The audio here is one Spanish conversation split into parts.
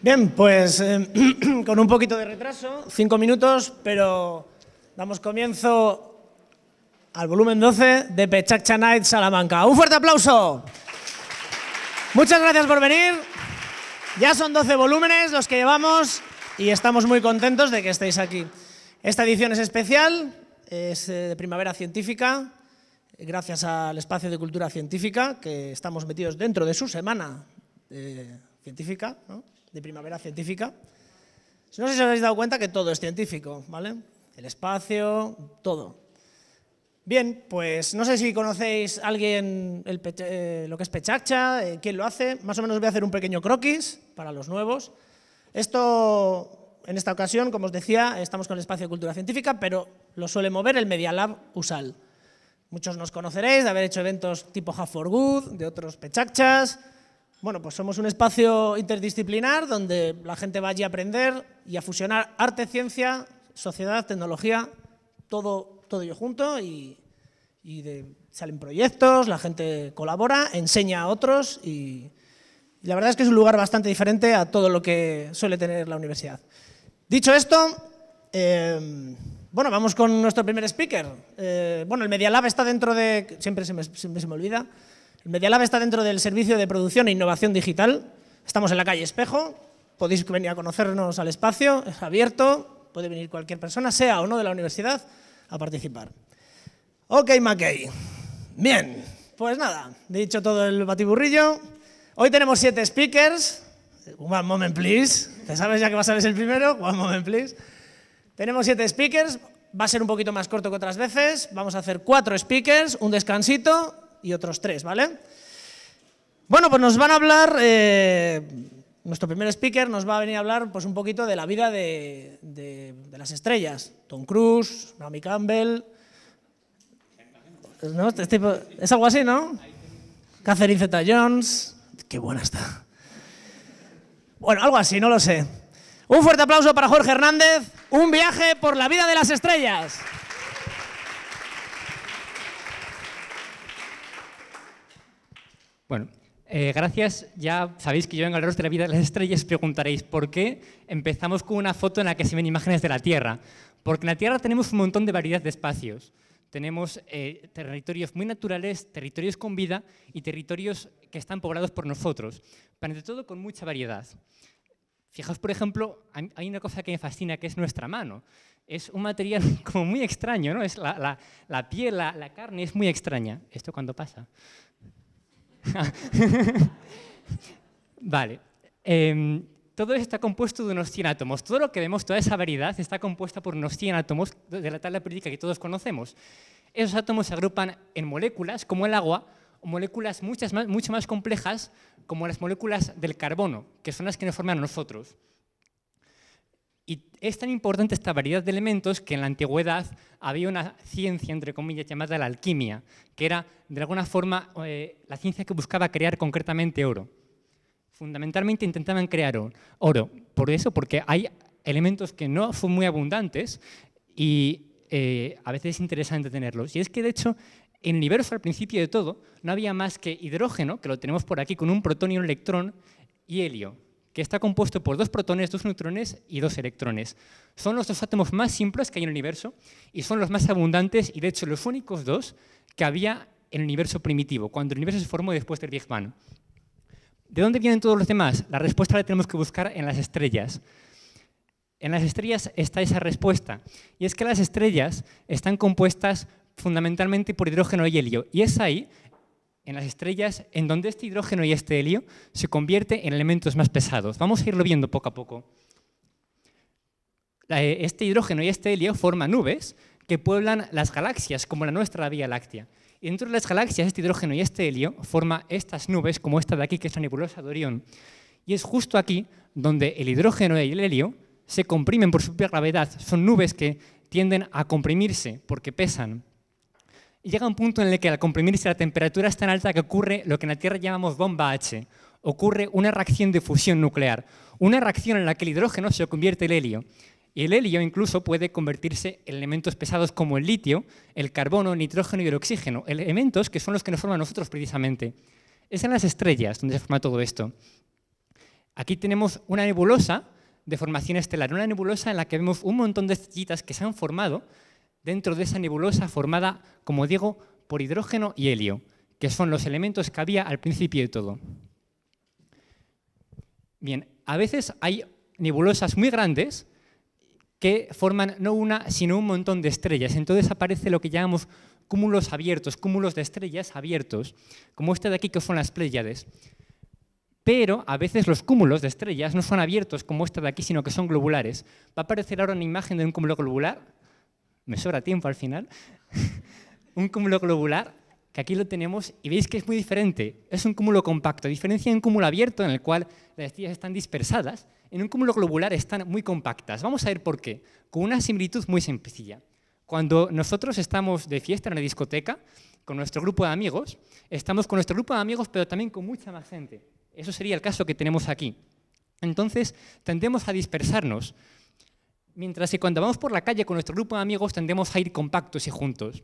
Bien, pues eh, con un poquito de retraso, cinco minutos, pero damos comienzo al volumen 12 de Pechacha Night Salamanca. ¡Un fuerte aplauso! Muchas gracias por venir. Ya son 12 volúmenes los que llevamos y estamos muy contentos de que estéis aquí. Esta edición es especial, es eh, de Primavera Científica, gracias al Espacio de Cultura Científica, que estamos metidos dentro de su semana eh, científica, ¿no? De Primavera Científica. No sé si os habéis dado cuenta que todo es científico, ¿vale? El espacio, todo. Bien, pues no sé si conocéis a alguien eh, lo que es Pechacha, eh, quién lo hace. Más o menos voy a hacer un pequeño croquis para los nuevos. Esto, en esta ocasión, como os decía, estamos con el espacio de cultura científica, pero lo suele mover el Media Lab USAL. Muchos nos conoceréis de haber hecho eventos tipo Half for Good, de otros Pechachas, bueno, pues somos un espacio interdisciplinar donde la gente va allí a aprender y a fusionar arte, ciencia, sociedad, tecnología, todo, todo ello junto y, salen proyectos, la gente colabora, enseña a otros y, la verdad es que es un lugar bastante diferente a todo lo que suele tener la universidad. Dicho esto, eh, bueno, vamos con nuestro primer speaker. Eh, bueno, el Media Lab está dentro de... Siempre se siempre se me olvida. El Media Lab está dentro del Servicio de Producción e Innovación Digital. Estamos en la calle Espejo. Podéis venir a conocernos al espacio, es abierto, puede venir cualquier persona, sea o no de la universidad, a participar. Ok, McKay. Bien, pues nada, dicho todo el batiburrillo, hoy tenemos siete speakers. One moment, please. ¿Te sabes ya que vas a ser el primero? One moment, please. Tenemos siete speakers. Va a ser un poquito más corto que otras veces. Vamos a hacer cuatro speakers, un descansito y otros tres, ¿vale? Bueno, pues nos van a hablar, eh, nuestro primer speaker nos va a venir a hablar pues, un poquito de la vida de, las estrellas. Tom Cruise, Naomi Campbell... Este es algo así, ¿no? Catherine Zeta-Jones... Qué buena está. Bueno, algo así, no lo sé. Un fuerte aplauso para Jorge Hernández. Un viaje por la vida de las estrellas. Bueno, eh, gracias. Ya sabéis que yo vengo a hablaros de la vida de las estrellas. Preguntaréis, ¿por qué empezamos con una foto en la que se ven imágenes de la Tierra? Porque en la Tierra tenemos un montón de variedad de espacios. Tenemos eh, territorios muy naturales, territorios con vida y territorios que están poblados por nosotros, pero ante todo con mucha variedad. Fijaos, por ejemplo, hay una cosa que me fascina, que es nuestra mano. Es un material como muy extraño, ¿no? Es la, piel, la, la carne es muy extraña. ¿Esto cuándo pasa? vale. Em, todo está compuesto de unos 100 átomos. Todo lo que vemos, toda esa variedad, está compuesta por unos 100 átomos de la tabla periódica que todos conocemos. Esos átomos se agrupan en moléculas, como el agua, o moléculas muchas más, mucho más complejas, como las moléculas del carbono, que son las que nos forman a nosotros. Y es tan importante esta variedad de elementos que en la antigüedad había una ciencia, entre comillas, llamada la alquimia, que era, de alguna forma, eh, la ciencia que buscaba crear concretamente oro. Fundamentalmente intentaban crear oro. Por eso, porque hay elementos que no son muy abundantes y eh, a veces es interesante tenerlos. Y es que, de hecho, en el universo, al principio de todo, no había más que hidrógeno, que lo tenemos por aquí, con un protón y un electrón, y helio que está compuesto por dos protones, dos neutrones y dos electrones. Son los dos átomos más simples que hay en el universo y son los más abundantes y de hecho los únicos dos que había en el universo primitivo, cuando el universo se formó después del Big Bang. ¿De dónde vienen todos los demás? La respuesta la tenemos que buscar en las estrellas. En las estrellas está esa respuesta, y es que las estrellas están compuestas fundamentalmente por hidrógeno y helio, y es ahí en las estrellas en donde este hidrógeno y este helio se convierte en elementos más pesados. Vamos a irlo viendo poco a poco. Este hidrógeno y este helio forman nubes que pueblan las galaxias, como la nuestra Vía Láctea. Y dentro de las galaxias, este hidrógeno y este helio forma estas nubes, como esta de aquí, que es la nebulosa de Orión. Y es justo aquí donde el hidrógeno y el helio se comprimen por su propia gravedad. Son nubes que tienden a comprimirse porque pesan llega un punto en el que al comprimirse la temperatura es tan alta que ocurre lo que en la Tierra llamamos bomba H. Ocurre una reacción de fusión nuclear, una reacción en la que el hidrógeno se convierte en helio. Y el helio incluso puede convertirse en elementos pesados como el litio, el carbono, el nitrógeno y el oxígeno, elementos que son los que nos forman nosotros precisamente. Es en las estrellas donde se forma todo esto. Aquí tenemos una nebulosa de formación estelar, una nebulosa en la que vemos un montón de estrellitas que se han formado dentro de esa nebulosa formada, como digo, por hidrógeno y helio, que son los elementos que había al principio de todo. Bien, a veces hay nebulosas muy grandes que forman no una, sino un montón de estrellas. Entonces aparece lo que llamamos cúmulos abiertos, cúmulos de estrellas abiertos, como este de aquí que son las Pléyades. Pero a veces los cúmulos de estrellas no son abiertos como este de aquí, sino que son globulares. Va a aparecer ahora una imagen de un cúmulo globular. Me sobra tiempo al final. un cúmulo globular que aquí lo tenemos y veis que es muy diferente. Es un cúmulo compacto. Diferencia de un cúmulo abierto en el cual las estrellas están dispersadas, en un cúmulo globular están muy compactas. Vamos a ver por qué. Con una similitud muy sencilla. Cuando nosotros estamos de fiesta en la discoteca, con nuestro grupo de amigos, estamos con nuestro grupo de amigos, pero también con mucha más gente. Eso sería el caso que tenemos aquí. Entonces, tendemos a dispersarnos, mientras que cuando vamos por la calle con nuestro grupo de amigos tendemos a ir compactos y juntos.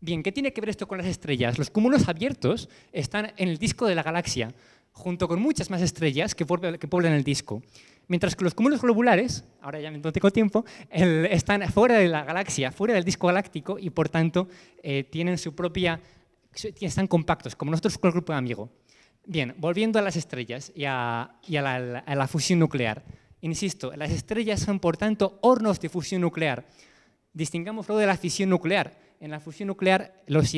Bien, ¿qué tiene que ver esto con las estrellas? Los cúmulos abiertos están en el disco de la galaxia, junto con muchas más estrellas que, poblan el disco. Mientras que los cúmulos globulares, ahora ya no tengo tiempo, están fuera de la galaxia, fuera del disco galáctico y por tanto eh, tienen su propia, están compactos, como nosotros con el grupo de amigos. Bien, volviendo a las estrellas y, a, la, fusión nuclear. Insisto, las estrellas son por tanto hornos de fusión nuclear. Distingámoslo de la fisión nuclear. En la fusión nuclear, los,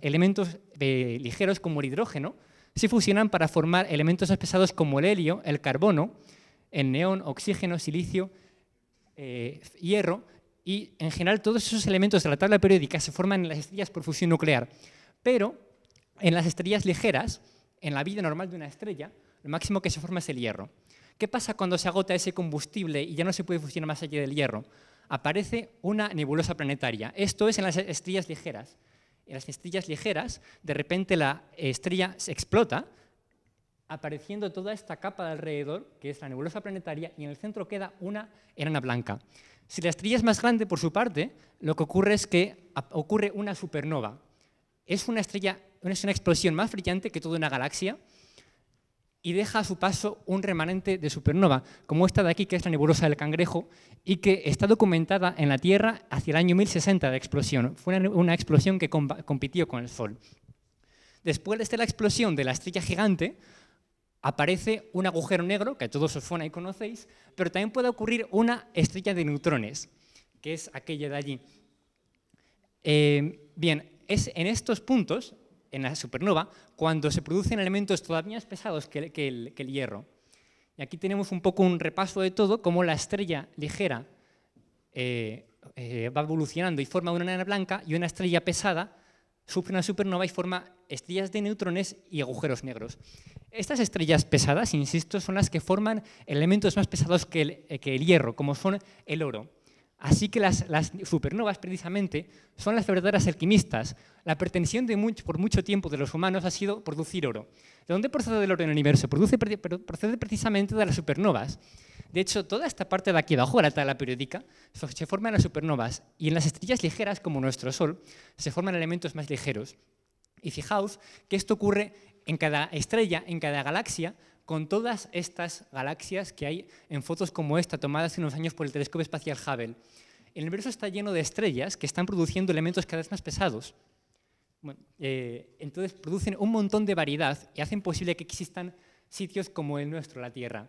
elementos ligeros como el hidrógeno se fusionan para formar elementos pesados como el helio, el carbono, el neón, oxígeno, silicio, eh, hierro, y en general todos esos elementos de la tabla periódica se forman en las estrellas por fusión nuclear. Pero en las estrellas ligeras, en la vida normal de una estrella, lo máximo que se forma es el hierro. ¿Qué pasa cuando se agota ese combustible y ya no se puede fusionar más allá del hierro? Aparece una nebulosa planetaria. Esto es en las estrellas ligeras en las estrellas ligeras, de repente la estrella se explota, apareciendo toda esta capa de alrededor, que es la nebulosa planetaria, y en el centro queda una enana blanca. Si la estrella es más grande, por su parte, lo que ocurre es que ocurre una supernova. Es una estrella, es una explosión más brillante que toda una galaxia, y deja a su paso un remanente de supernova, como esta de aquí, que es la nebulosa del cangrejo, y que está documentada en la Tierra hacia el año 1060 de explosión. Fue una, explosión que compitió con el Sol. Después de la explosión de la estrella gigante, aparece un agujero negro, que todos os suena y conocéis, pero también puede ocurrir una estrella de neutrones, que es aquella de allí. Eh, bien, es en estos puntos en la supernova cuando se producen elementos todavía más pesados que, el, hierro. Y aquí tenemos un poco un repaso de todo, cómo la estrella ligera eh, eh, va evolucionando y forma una enana blanca y una estrella pesada sufre una supernova y forma estrellas de neutrones y agujeros negros. Estas estrellas pesadas, insisto, son las que forman elementos más pesados que el, que el hierro, como son el oro. Así que las, supernovas, precisamente, son las verdaderas alquimistas. La pretensión por mucho tiempo de los humanos ha sido producir oro. ¿De dónde procede el oro en el universo? procede precisamente de las supernovas. De hecho, toda esta parte de aquí abajo la tabla periódica se forman las supernovas y en las estrellas ligeras, como nuestro Sol, se forman elementos más ligeros. Y fijaos que esto ocurre en cada estrella, en cada galaxia, con todas estas galaxias que hay en fotos como esta, tomadas hace unos años por el telescopio espacial Hubble. El universo está lleno de estrellas que están produciendo elementos cada vez más pesados. Eh, entonces producen un montón de variedad y hacen posible que existan sitios como el nuestro, la Tierra.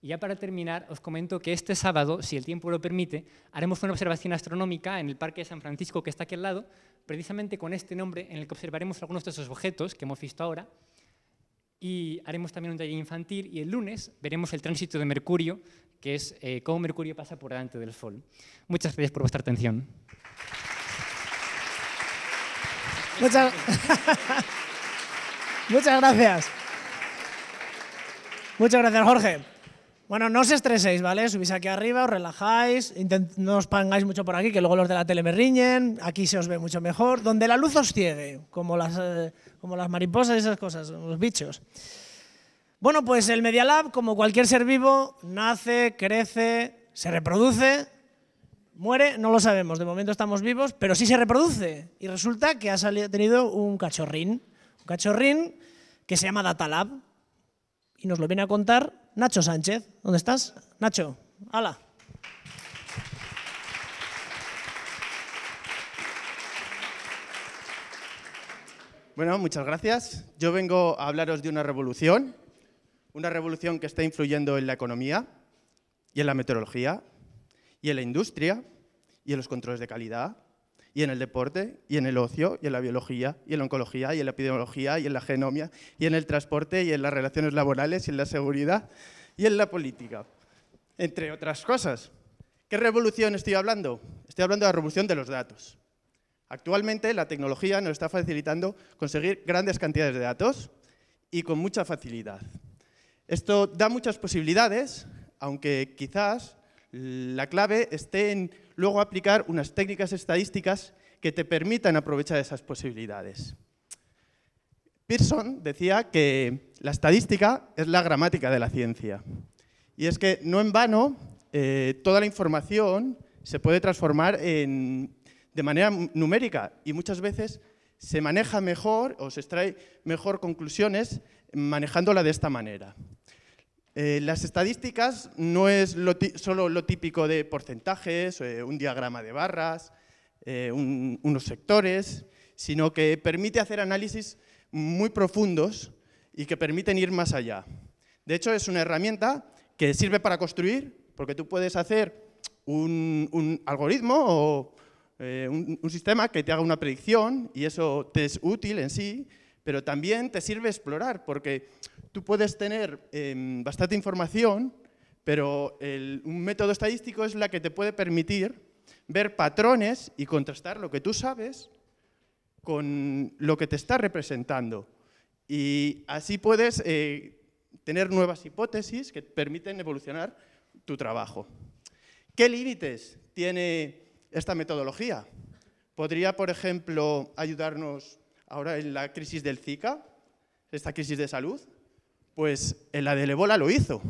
Y ya para terminar, os comento que este sábado, si el tiempo lo permite, haremos una observación astronómica en el Parque de San Francisco, que está aquí al lado, precisamente con este nombre, en el que observaremos algunos de esos objetos que hemos visto ahora, y haremos también un taller infantil y el lunes veremos el tránsito de Mercurio, que es eh, cómo Mercurio pasa por delante del Sol. Muchas gracias por vuestra atención. Muchas, Muchas gracias. Muchas gracias, Jorge. Bueno, no os estreséis, ¿vale? Subís aquí arriba, os relajáis, no os pangáis mucho por aquí, que luego los de la tele me riñen, aquí se os ve mucho mejor, donde la luz os ciegue, como las, eh, como las mariposas y esas cosas, los bichos. Bueno, pues el Media Lab, como cualquier ser vivo, nace, crece, se reproduce, muere, no lo sabemos, de momento estamos vivos, pero sí se reproduce. Y resulta que ha salido, tenido un cachorrín, un cachorrín que se llama Data Lab, y nos lo viene a contar Nacho Sánchez. ¿Dónde estás? Nacho, hala. Bueno, muchas gracias. Yo vengo a hablaros de una revolución, una revolución que está influyendo en la economía y en la meteorología y en la industria y en los controles de calidad y en el deporte y en el ocio y en la biología y en la oncología y en la epidemiología y en la genomia y en el transporte y en las relaciones laborales y en la seguridad y en la política, entre otras cosas. ¿Qué revolución estoy hablando? Estoy hablando de la revolución de los datos. Actualmente la tecnología nos está facilitando conseguir grandes cantidades de datos y con mucha facilidad. Esto da muchas posibilidades, aunque quizás la clave esté en luego aplicar unas técnicas estadísticas que te permitan aprovechar esas posibilidades. Pearson decía que la estadística es la gramática de la ciencia. Y es que no en vano eh, toda la información se puede transformar en de manera numérica y muchas veces se maneja mejor o se extrae mejor conclusiones manejándola de esta manera. Eh, las estadísticas no es solo lo típico de porcentajes, eh, un diagrama de barras, eh, unos sectores, sino que permite hacer análisis muy profundos y que permiten ir más allá. De hecho, es una herramienta que sirve para construir, porque tú puedes hacer un, un algoritmo o eh, un, sistema que te haga una predicción y eso te es útil en sí, pero también te sirve explorar, porque tú puedes tener em, bastante información, pero un método estadístico es la que te puede permitir ver patrones y contrastar lo que tú sabes con lo que te está representando. Y así puedes eh, tener nuevas hipótesis que permiten evolucionar tu trabajo. ¿Qué límites tiene esta metodología. Podría, por ejemplo, ayudarnos ahora en la crisis del Zika, esta crisis de salud. Pues en la del ébola lo hizo.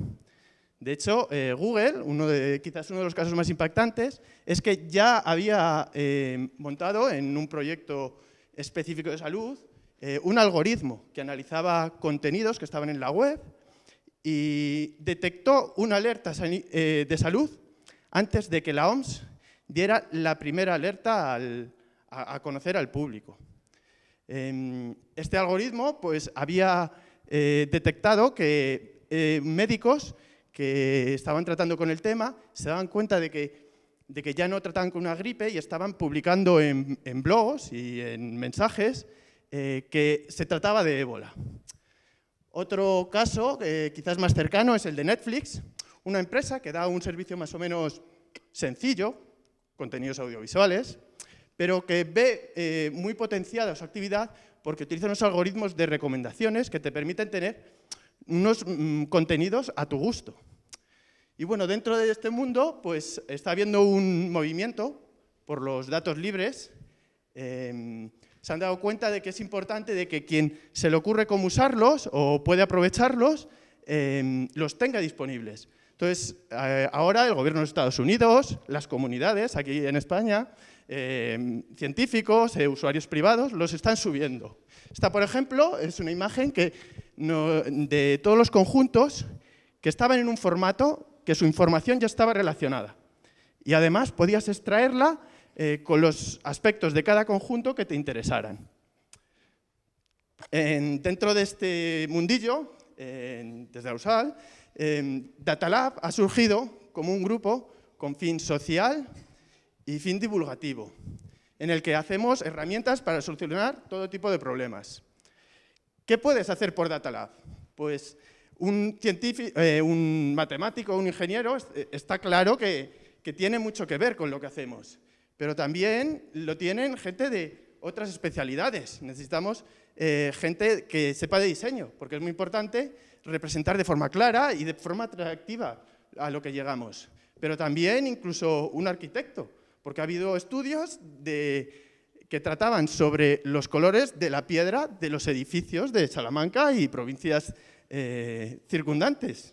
De hecho, eh, Google, uno de, quizás uno de los casos más impactantes, es que ya había eh, montado en un proyecto específico de salud eh, un algoritmo que analizaba contenidos que estaban en la web y detectó una alerta de salud antes de que la OMS diera la primera alerta a, conocer al público. Em, este algoritmo pues, había eh, detectado que eh, médicos que estaban tratando con el tema se daban cuenta de que, de que ya no trataban con una gripe y estaban publicando en, blogs y en mensajes eh, que se trataba de ébola. Otro caso, quizás más cercano, es el de Netflix, una empresa que da un servicio más o menos sencillo, contenidos audiovisuales, pero que ve eh, muy potenciada su actividad porque utiliza unos algoritmos de recomendaciones que te permiten tener unos mm, contenidos a tu gusto. Y bueno, dentro de este mundo, pues está habiendo un movimiento por los datos libres. Em, se han dado cuenta de que es importante de que quien se le ocurre cómo usarlos o puede aprovecharlos, em, los tenga disponibles. Entonces, eh, ahora el gobierno de Estados Unidos, las comunidades aquí en España, eh, científicos, eh, usuarios privados, los están subiendo. Esta, por ejemplo, es una imagen que de todos los conjuntos que estaban en un formato que su información ya estaba relacionada. Y además podías extraerla con los aspectos de cada conjunto que te interesaran. dentro de este mundillo, desde Ausal, Datalab ha surgido como un grupo con fin social y fin divulgativo, en el que hacemos herramientas para solucionar todo tipo de problemas. ¿Qué puedes hacer por Datalab? Pues un, eh, un matemático, un ingeniero, eh, está claro que, que tiene mucho que ver con lo que hacemos, pero también lo tienen gente de otras especialidades. Necesitamos eh, gente que sepa de diseño, porque es muy importante representar de forma clara y de forma atractiva a lo que llegamos. Pero también incluso un arquitecto, porque ha habido estudios que trataban sobre los colores de la piedra de los edificios de Salamanca y provincias eh, circundantes.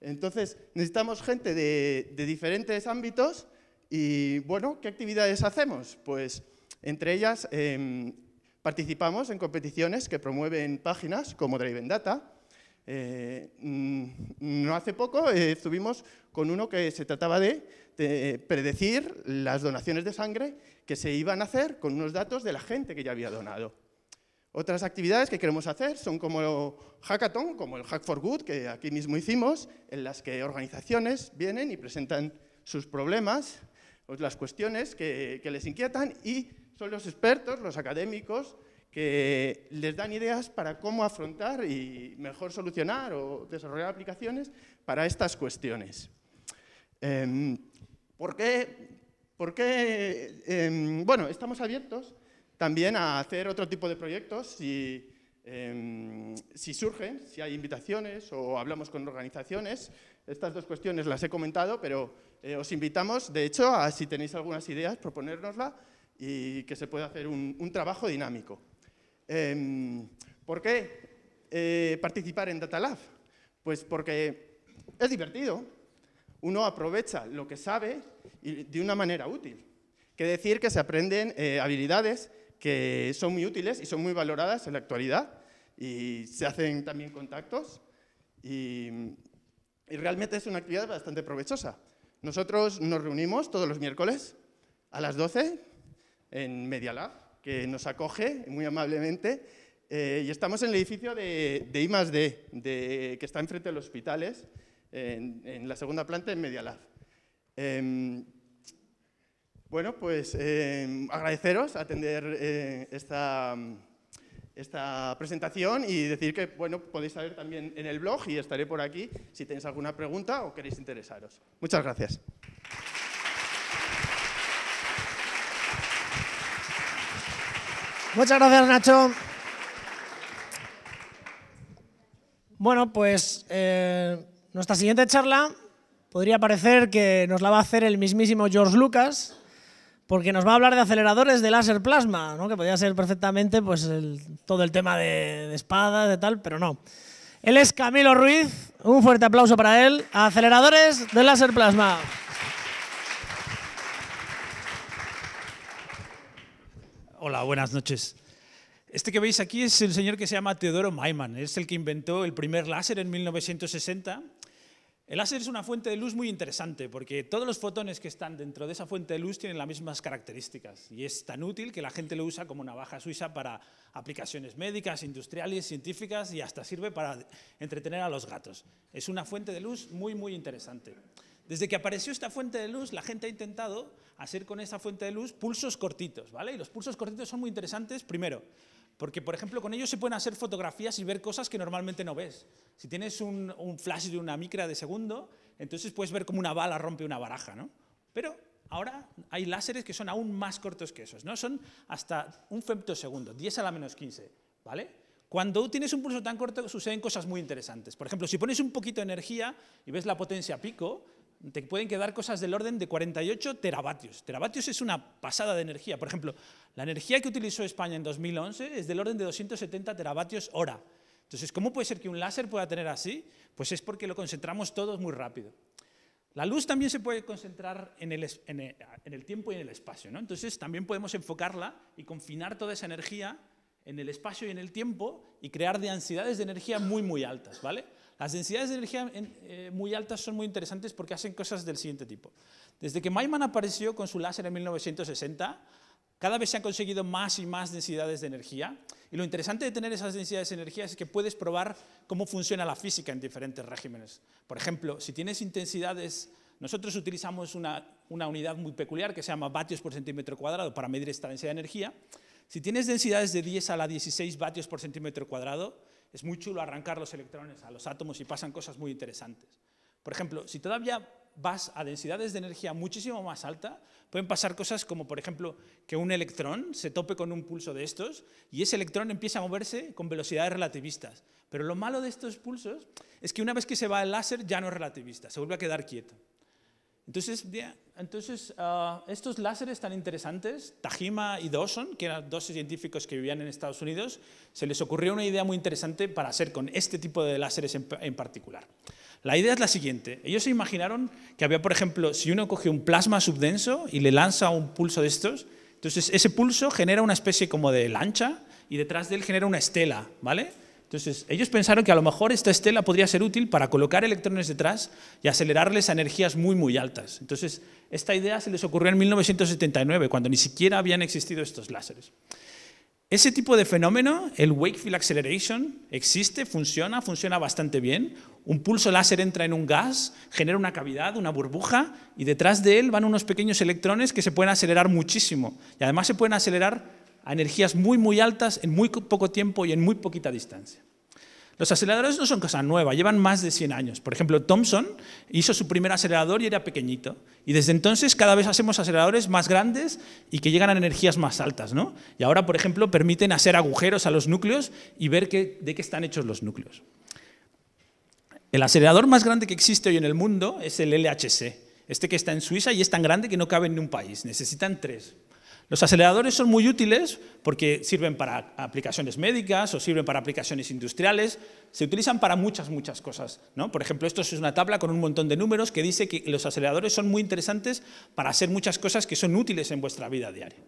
Entonces, necesitamos gente de, diferentes ámbitos y, bueno, ¿qué actividades hacemos? Pues, entre ellas, em, participamos en competiciones que promueven páginas como Driven Data, Eh, mm, no hace poco eh, estuvimos con uno que se trataba de, de, predecir las donaciones de sangre que se iban a hacer con unos datos de la gente que ya había donado. Otras actividades que queremos hacer son como hackathon, como el Hack for Good, que aquí mismo hicimos, en las que organizaciones vienen y presentan sus problemas, las cuestiones que les inquietan y son los expertos, los académicos, que les dan ideas para cómo afrontar y mejor solucionar o desarrollar aplicaciones para estas cuestiones. Eh, ¿Por qué? ¿Por qué? Eh, bueno, estamos abiertos también a hacer otro tipo de proyectos si, eh, si surgen, si hay invitaciones o hablamos con organizaciones. Estas dos cuestiones las he comentado, pero eh, os invitamos, de hecho, a si tenéis algunas ideas, proponérnosla y que se pueda hacer un trabajo dinámico. Eh, ¿Por qué eh, participar en Data Lab? Pues porque es divertido, uno aprovecha lo que sabe y de una manera útil. Que decir que se aprenden eh, habilidades que son muy útiles y son muy valoradas en la actualidad y se hacen también contactos y, y realmente es una actividad bastante provechosa. Nosotros nos reunimos todos los miércoles a las 12 en Media Lab, que nos acoge muy amablemente eh, y estamos en el edificio de, de de, que está enfrente de los hospitales, en, en la segunda planta en Media Lab. Eh, bueno, pues eh, agradeceros atender eh, esta, esta, presentación y decir que bueno, podéis saber también en el blog y estaré por aquí si tenéis alguna pregunta o queréis interesaros. Muchas gracias. Muchas gracias, Nacho. Bueno, pues eh, nuestra siguiente charla podría parecer que nos la va a hacer el mismísimo George Lucas, porque nos va a hablar de aceleradores de láser plasma, ¿no? que podría ser perfectamente pues, todo el tema de, de espadas, de tal, pero no. Él es Camilo Ruiz, un fuerte aplauso para él. Aceleradores de láser plasma. Hola, buenas noches. Este que veis aquí es el señor que se llama Teodoro Maiman, es el que inventó el primer láser en 1960. El láser es una fuente de luz muy interesante porque todos los fotones que están dentro de esa fuente de luz tienen las mismas características y es tan útil que la gente lo usa como navaja suiza para aplicaciones médicas, industriales, científicas y hasta sirve para entretener a los gatos. Es una fuente de luz muy, muy interesante. Desde que apareció esta fuente de luz, la gente ha intentado hacer con esta fuente de luz pulsos cortitos, ¿vale? Y los pulsos cortitos son muy interesantes, primero, porque, por ejemplo, con ellos se pueden hacer fotografías y ver cosas que normalmente no ves. Si tienes un, flash de una micra de segundo, entonces puedes ver cómo una bala rompe una baraja, ¿no? Pero ahora hay láseres que son aún más cortos que esos, ¿no? Son hasta un femtosegundo, 10 a la menos 15, ¿vale? Cuando tienes un pulso tan corto suceden cosas muy interesantes. Por ejemplo, si pones un poquito de energía y ves la potencia pico, te pueden quedar cosas del orden de 48 teravatios. Teravatios es una pasada de energía. Por ejemplo, la energía que utilizó España en 2011 es del orden de 270 teravatios hora. Entonces, ¿cómo puede ser que un láser pueda tener así? Pues es porque lo concentramos todos muy rápido. La luz también se puede concentrar en el, en el, en el tiempo y en el espacio. ¿no? Entonces, también podemos enfocarla y confinar toda esa energía en el espacio y en el tiempo y crear densidades de energía muy, muy altas. ¿vale? Las densidades de energía eh, muy altas son muy interesantes porque hacen cosas del siguiente tipo. Desde que Maiman apareció con su láser en 1960, cada vez se han conseguido más y más densidades de energía. Y lo interesante de tener esas densidades de energía es que puedes probar cómo funciona la física en diferentes regímenes. Por ejemplo, si tienes intensidades, nosotros utilizamos una, una unidad muy peculiar que se llama vatios por centímetro cuadrado para medir esta densidad de energía. Si tienes densidades de 10 a la 16 vatios por centímetro cuadrado, es muy chulo arrancar los electrones a los átomos y pasan cosas muy interesantes. Por ejemplo, si todavía vas a densidades de energía muchísimo más alta, pueden pasar cosas como, por ejemplo, que un electrón se tope con un pulso de estos y ese electrón empieza a moverse con velocidades relativistas. Pero lo malo de estos pulsos es que una vez que se va el láser ya no es relativista, se vuelve a quedar quieto. Entonces, uh, estos láseres tan interesantes, Tajima y Dawson, que eran dos científicos que vivían en Estados Unidos, se les ocurrió una idea muy interesante para hacer con este tipo de láseres en, en particular. La idea es la siguiente. Ellos se imaginaron que había, por ejemplo, si uno coge un plasma subdenso y le lanza un pulso de estos, entonces ese pulso genera una especie como de lancha y detrás de él genera una estela, ¿vale? Entonces, ellos pensaron que a lo mejor esta estela podría ser útil para colocar electrones detrás y acelerarles a energías muy, muy altas. Entonces, esta idea se les ocurrió en 1979, cuando ni siquiera habían existido estos láseres. Ese tipo de fenómeno, el Wakefield Acceleration, existe, funciona, funciona bastante bien. Un pulso láser entra en un gas, genera una cavidad, una burbuja, y detrás de él van unos pequeños electrones que se pueden acelerar muchísimo. Y además se pueden acelerar a energías muy, muy altas en muy poco tiempo y en muy poquita distancia. Los aceleradores no son cosa nueva, llevan más de 100 años. Por ejemplo, Thomson hizo su primer acelerador y era pequeñito. Y desde entonces cada vez hacemos aceleradores más grandes y que llegan a energías más altas. ¿no? Y ahora, por ejemplo, permiten hacer agujeros a los núcleos y ver de qué están hechos los núcleos. El acelerador más grande que existe hoy en el mundo es el LHC. Este que está en Suiza y es tan grande que no cabe en un país. Necesitan tres. Los aceleradores son muy útiles porque sirven para aplicaciones médicas o sirven para aplicaciones industriales. Se utilizan para muchas, muchas cosas. ¿no? Por ejemplo, esto es una tabla con un montón de números que dice que los aceleradores son muy interesantes para hacer muchas cosas que son útiles en vuestra vida diaria.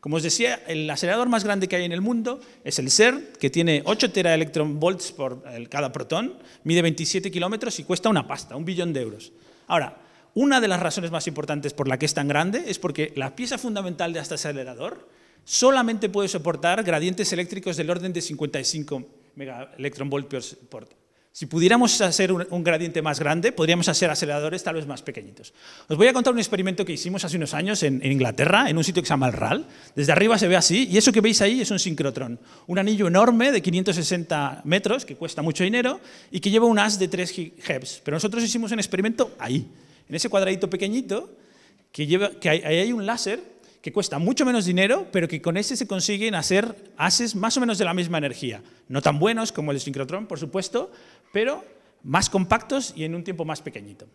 Como os decía, el acelerador más grande que hay en el mundo es el CERN, que tiene 8 teraelectronvolts por cada protón, mide 27 kilómetros y cuesta una pasta, un billón de euros. Ahora, una de las razones más importantes por la que es tan grande es porque la pieza fundamental de este acelerador solamente puede soportar gradientes eléctricos del orden de 55 megaelectronvoltios por si pudiéramos hacer un, gradiente más grande, podríamos hacer aceleradores tal vez más pequeñitos. Os voy a contar un experimento que hicimos hace unos años en, Inglaterra, en un sitio que se llama el RAL. Desde arriba se ve así, y eso que veis ahí es un sincrotrón, un anillo enorme de 560 metros, que cuesta mucho dinero, y que lleva un as de 3 GHz. Pero nosotros hicimos un experimento ahí, en ese cuadradito pequeñito, que, lleva, que ahí hay un láser que cuesta mucho menos dinero, pero que con ese se consiguen hacer haces más o menos de la misma energía. No tan buenos como el sincrotrón, por supuesto, pero más compactos y en un tiempo más pequeñito.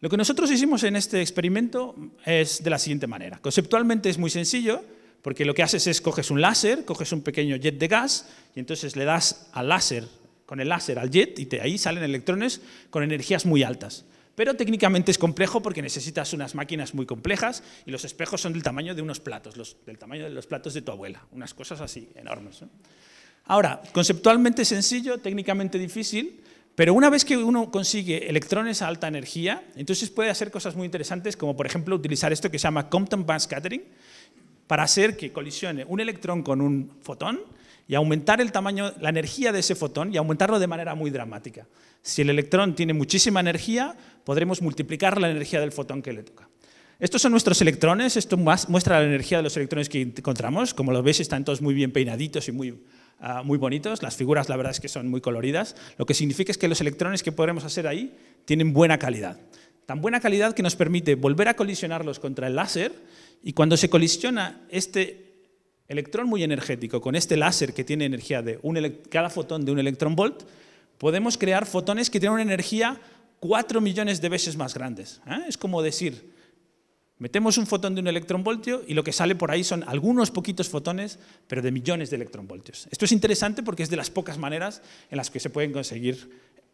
Lo que nosotros hicimos en este experimento es de la siguiente manera. Conceptualmente es muy sencillo, porque lo que haces es coges un láser, coges un pequeño jet de gas y entonces le das al láser, con el láser al jet y de ahí salen electrones con energías muy altas. Pero técnicamente es complejo porque necesitas unas máquinas muy complejas y los espejos son del tamaño de unos platos, del tamaño de los platos de tu abuela, unas cosas así enormes. Ahora, conceptualmente sencillo, técnicamente difícil, pero una vez que uno consigue electrones a alta energía, entonces puede hacer cosas muy interesantes, como por ejemplo utilizar esto que se llama Compton Band Scattering, para hacer que colisione un electrón con un fotón y aumentar el tamaño, la energía de ese fotón y aumentarlo de manera muy dramática. Si el electrón tiene muchísima energía, podremos multiplicar la energía del fotón que le toca. Estos son nuestros electrones, esto muestra la energía de los electrones que encontramos. Como lo veis, están todos muy bien peinaditos y muy, ah, muy bonitos. Las figuras, la verdad es que son muy coloridas. Lo que significa es que los electrones que podremos hacer ahí tienen buena calidad. Tan buena calidad que nos permite volver a colisionarlos contra el láser y cuando se colisiona este electrón muy energético con este láser que tiene energía de cada fotón de un electrón volt, podemos crear fotones que tienen una energía 4 millones de veces más grandes. ¿eh? Es como decir, metemos un fotón de un electronvoltio y lo que sale por ahí son algunos poquitos fotones, pero de millones de electronvoltios. Esto es interesante porque es de las pocas maneras en las que se pueden conseguir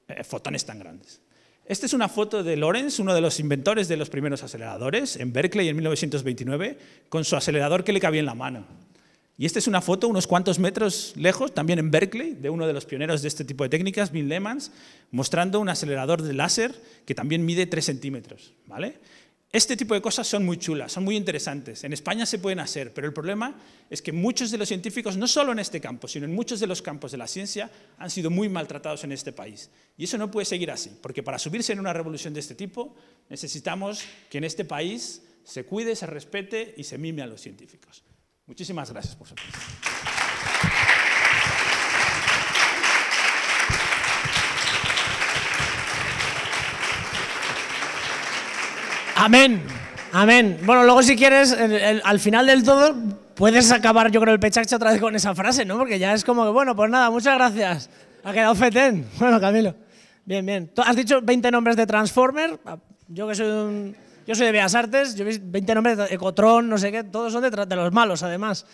eh, fotones tan grandes. Esta es una foto de Lawrence, uno de los inventores de los primeros aceleradores, en Berkeley en 1929, con su acelerador que le cabía en la mano. Y esta es una foto unos cuantos metros lejos, también en Berkeley, de uno de los pioneros de este tipo de técnicas, Bill Lemans, mostrando un acelerador de láser que también mide 3 centímetros. ¿vale? Este tipo de cosas son muy chulas, son muy interesantes. En España se pueden hacer, pero el problema es que muchos de los científicos, no solo en este campo, sino en muchos de los campos de la ciencia, han sido muy maltratados en este país. Y eso no puede seguir así, porque para subirse en una revolución de este tipo necesitamos que en este país se cuide, se respete y se mime a los científicos. Muchísimas gracias por su atención. Amén, amén. Bueno, luego si quieres, al final del todo, puedes acabar yo creo el pechache otra vez con esa frase, ¿no? Porque ya es como que, bueno, pues nada, muchas gracias. Ha quedado fetén. Bueno, Camilo. Bien, bien. Has dicho 20 nombres de Transformer. Yo que soy un yo soy de Bellas Artes, yo 20 nombres, Ecotron, no sé qué, todos son de, de los malos, además.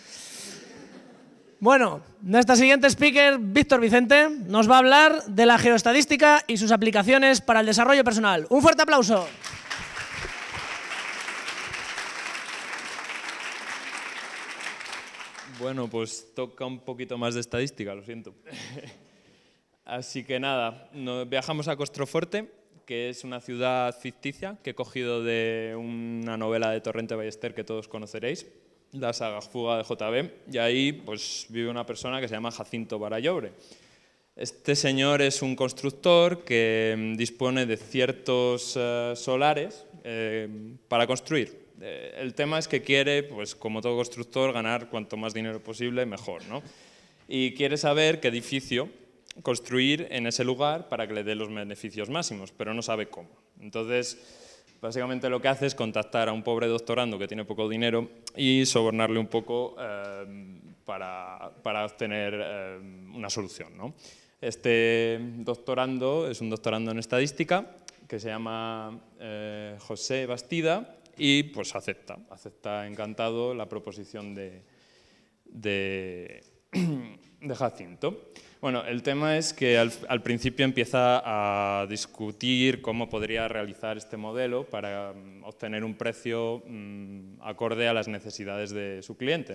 Bueno, nuestra siguiente speaker, Víctor Vicente, nos va a hablar de la geoestadística y sus aplicaciones para el desarrollo personal. Un fuerte aplauso. Bueno, pues toca un poquito más de estadística, lo siento. Así que nada, viajamos a Costroforte, que es una ciudad ficticia que he cogido de una novela de Torrente Ballester que todos conoceréis, la saga Fuga de JB, y ahí pues, vive una persona que se llama Jacinto Barallobre. Este señor es un constructor que mm, dispone de ciertos eh, solares eh, para construir. Eh, el tema es que quiere, pues como todo constructor, ganar cuanto más dinero posible, mejor. ¿no? Y quiere saber qué edificio construir en ese lugar para que le dé los beneficios máximos, pero no sabe cómo. Entonces, básicamente lo que hace es contactar a un pobre doctorando que tiene poco dinero y sobornarle un poco eh, para, para, obtener eh, una solución. Este doctorando es un doctorando en estadística que se llama eh, José Bastida y pues acepta, acepta encantado la proposición de, de Jacinto. Bueno, el tema es que al, principio empieza a discutir cómo podría realizar este modelo para mm, obtener un precio mm, acorde a las necesidades de su cliente.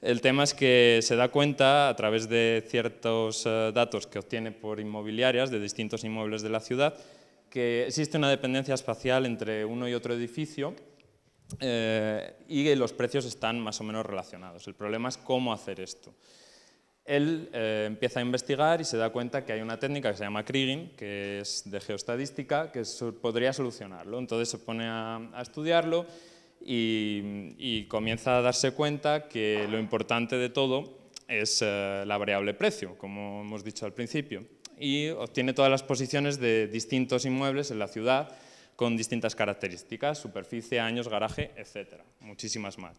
El tema es que se da cuenta a través de ciertos eh, datos que obtiene por inmobiliarias de distintos inmuebles de la ciudad que existe una dependencia espacial entre uno y otro edificio eh, y los precios están más o menos relacionados. El problema es cómo hacer esto él eh, empieza a investigar y se da cuenta que hay una técnica que se llama Kriging, que es de geoestadística, que podría solucionarlo. Entonces se pone a, estudiarlo y, comienza a darse cuenta que lo importante de todo es eh, la variable precio, como hemos dicho al principio. Y obtiene todas las posiciones de distintos inmuebles en la ciudad con distintas características, superficie, años, garaje, etc. Muchísimas más.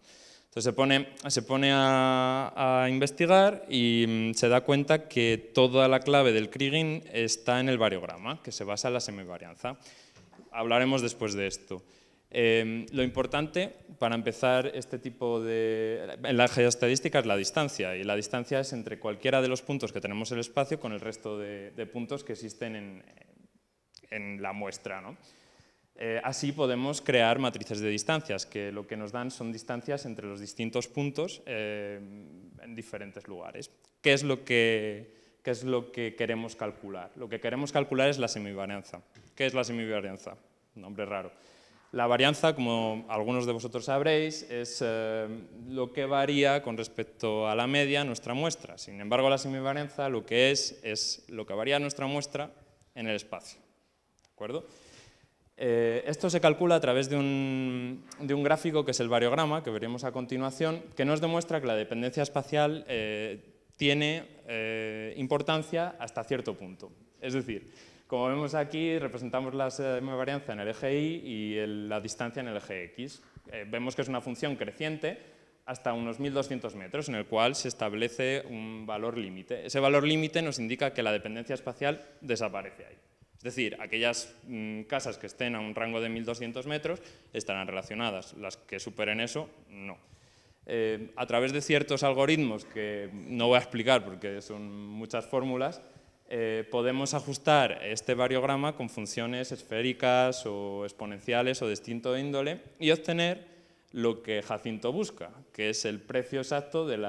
Entonces se pone, se pone a, investigar y mm, se da cuenta que toda la clave del Kriging está en el variograma, que se basa en la semivarianza. Hablaremos después de esto. Em, lo importante para empezar este tipo de... En la geoestadística es la distancia, y la distancia es entre cualquiera de los puntos que tenemos en el espacio con el resto de, puntos que existen en, en la muestra. ¿no? Eh, así podemos crear matrices de distancias, que lo que nos dan son distancias entre los distintos puntos eh, en diferentes lugares. ¿Qué es, lo que, es lo que queremos calcular? Lo que queremos calcular es la semivarianza. ¿Qué es la semivarianza? Nombre raro. La varianza, como algunos de vosotros sabréis, es eh, lo que varía con respecto a la media nuestra muestra. Sin embargo, la semivarianza lo que es es lo que varía nuestra muestra en el espacio. ¿De acuerdo? Eh, esto se calcula a través de un, gráfico que es el variograma, que veremos a continuación, que nos demuestra que la dependencia espacial eh, tiene eh, importancia hasta cierto punto. Es decir, como vemos aquí, representamos la varianza en el eje Y y la distancia en el eje X. vemos que es una función creciente hasta unos 1.200 metros, en el cual se establece un valor límite. Ese valor límite nos indica que la dependencia espacial desaparece ahí. Es decir, aquellas mm, casas que estén a un rango de 1.200 metros estarán relacionadas, las que superen eso, no. Eh, a través de ciertos algoritmos que no voy a explicar porque son muchas fórmulas, eh, podemos ajustar este variograma con funciones esféricas o exponenciales o de distinto índole y obtener lo que Jacinto busca, que es el precio exacto del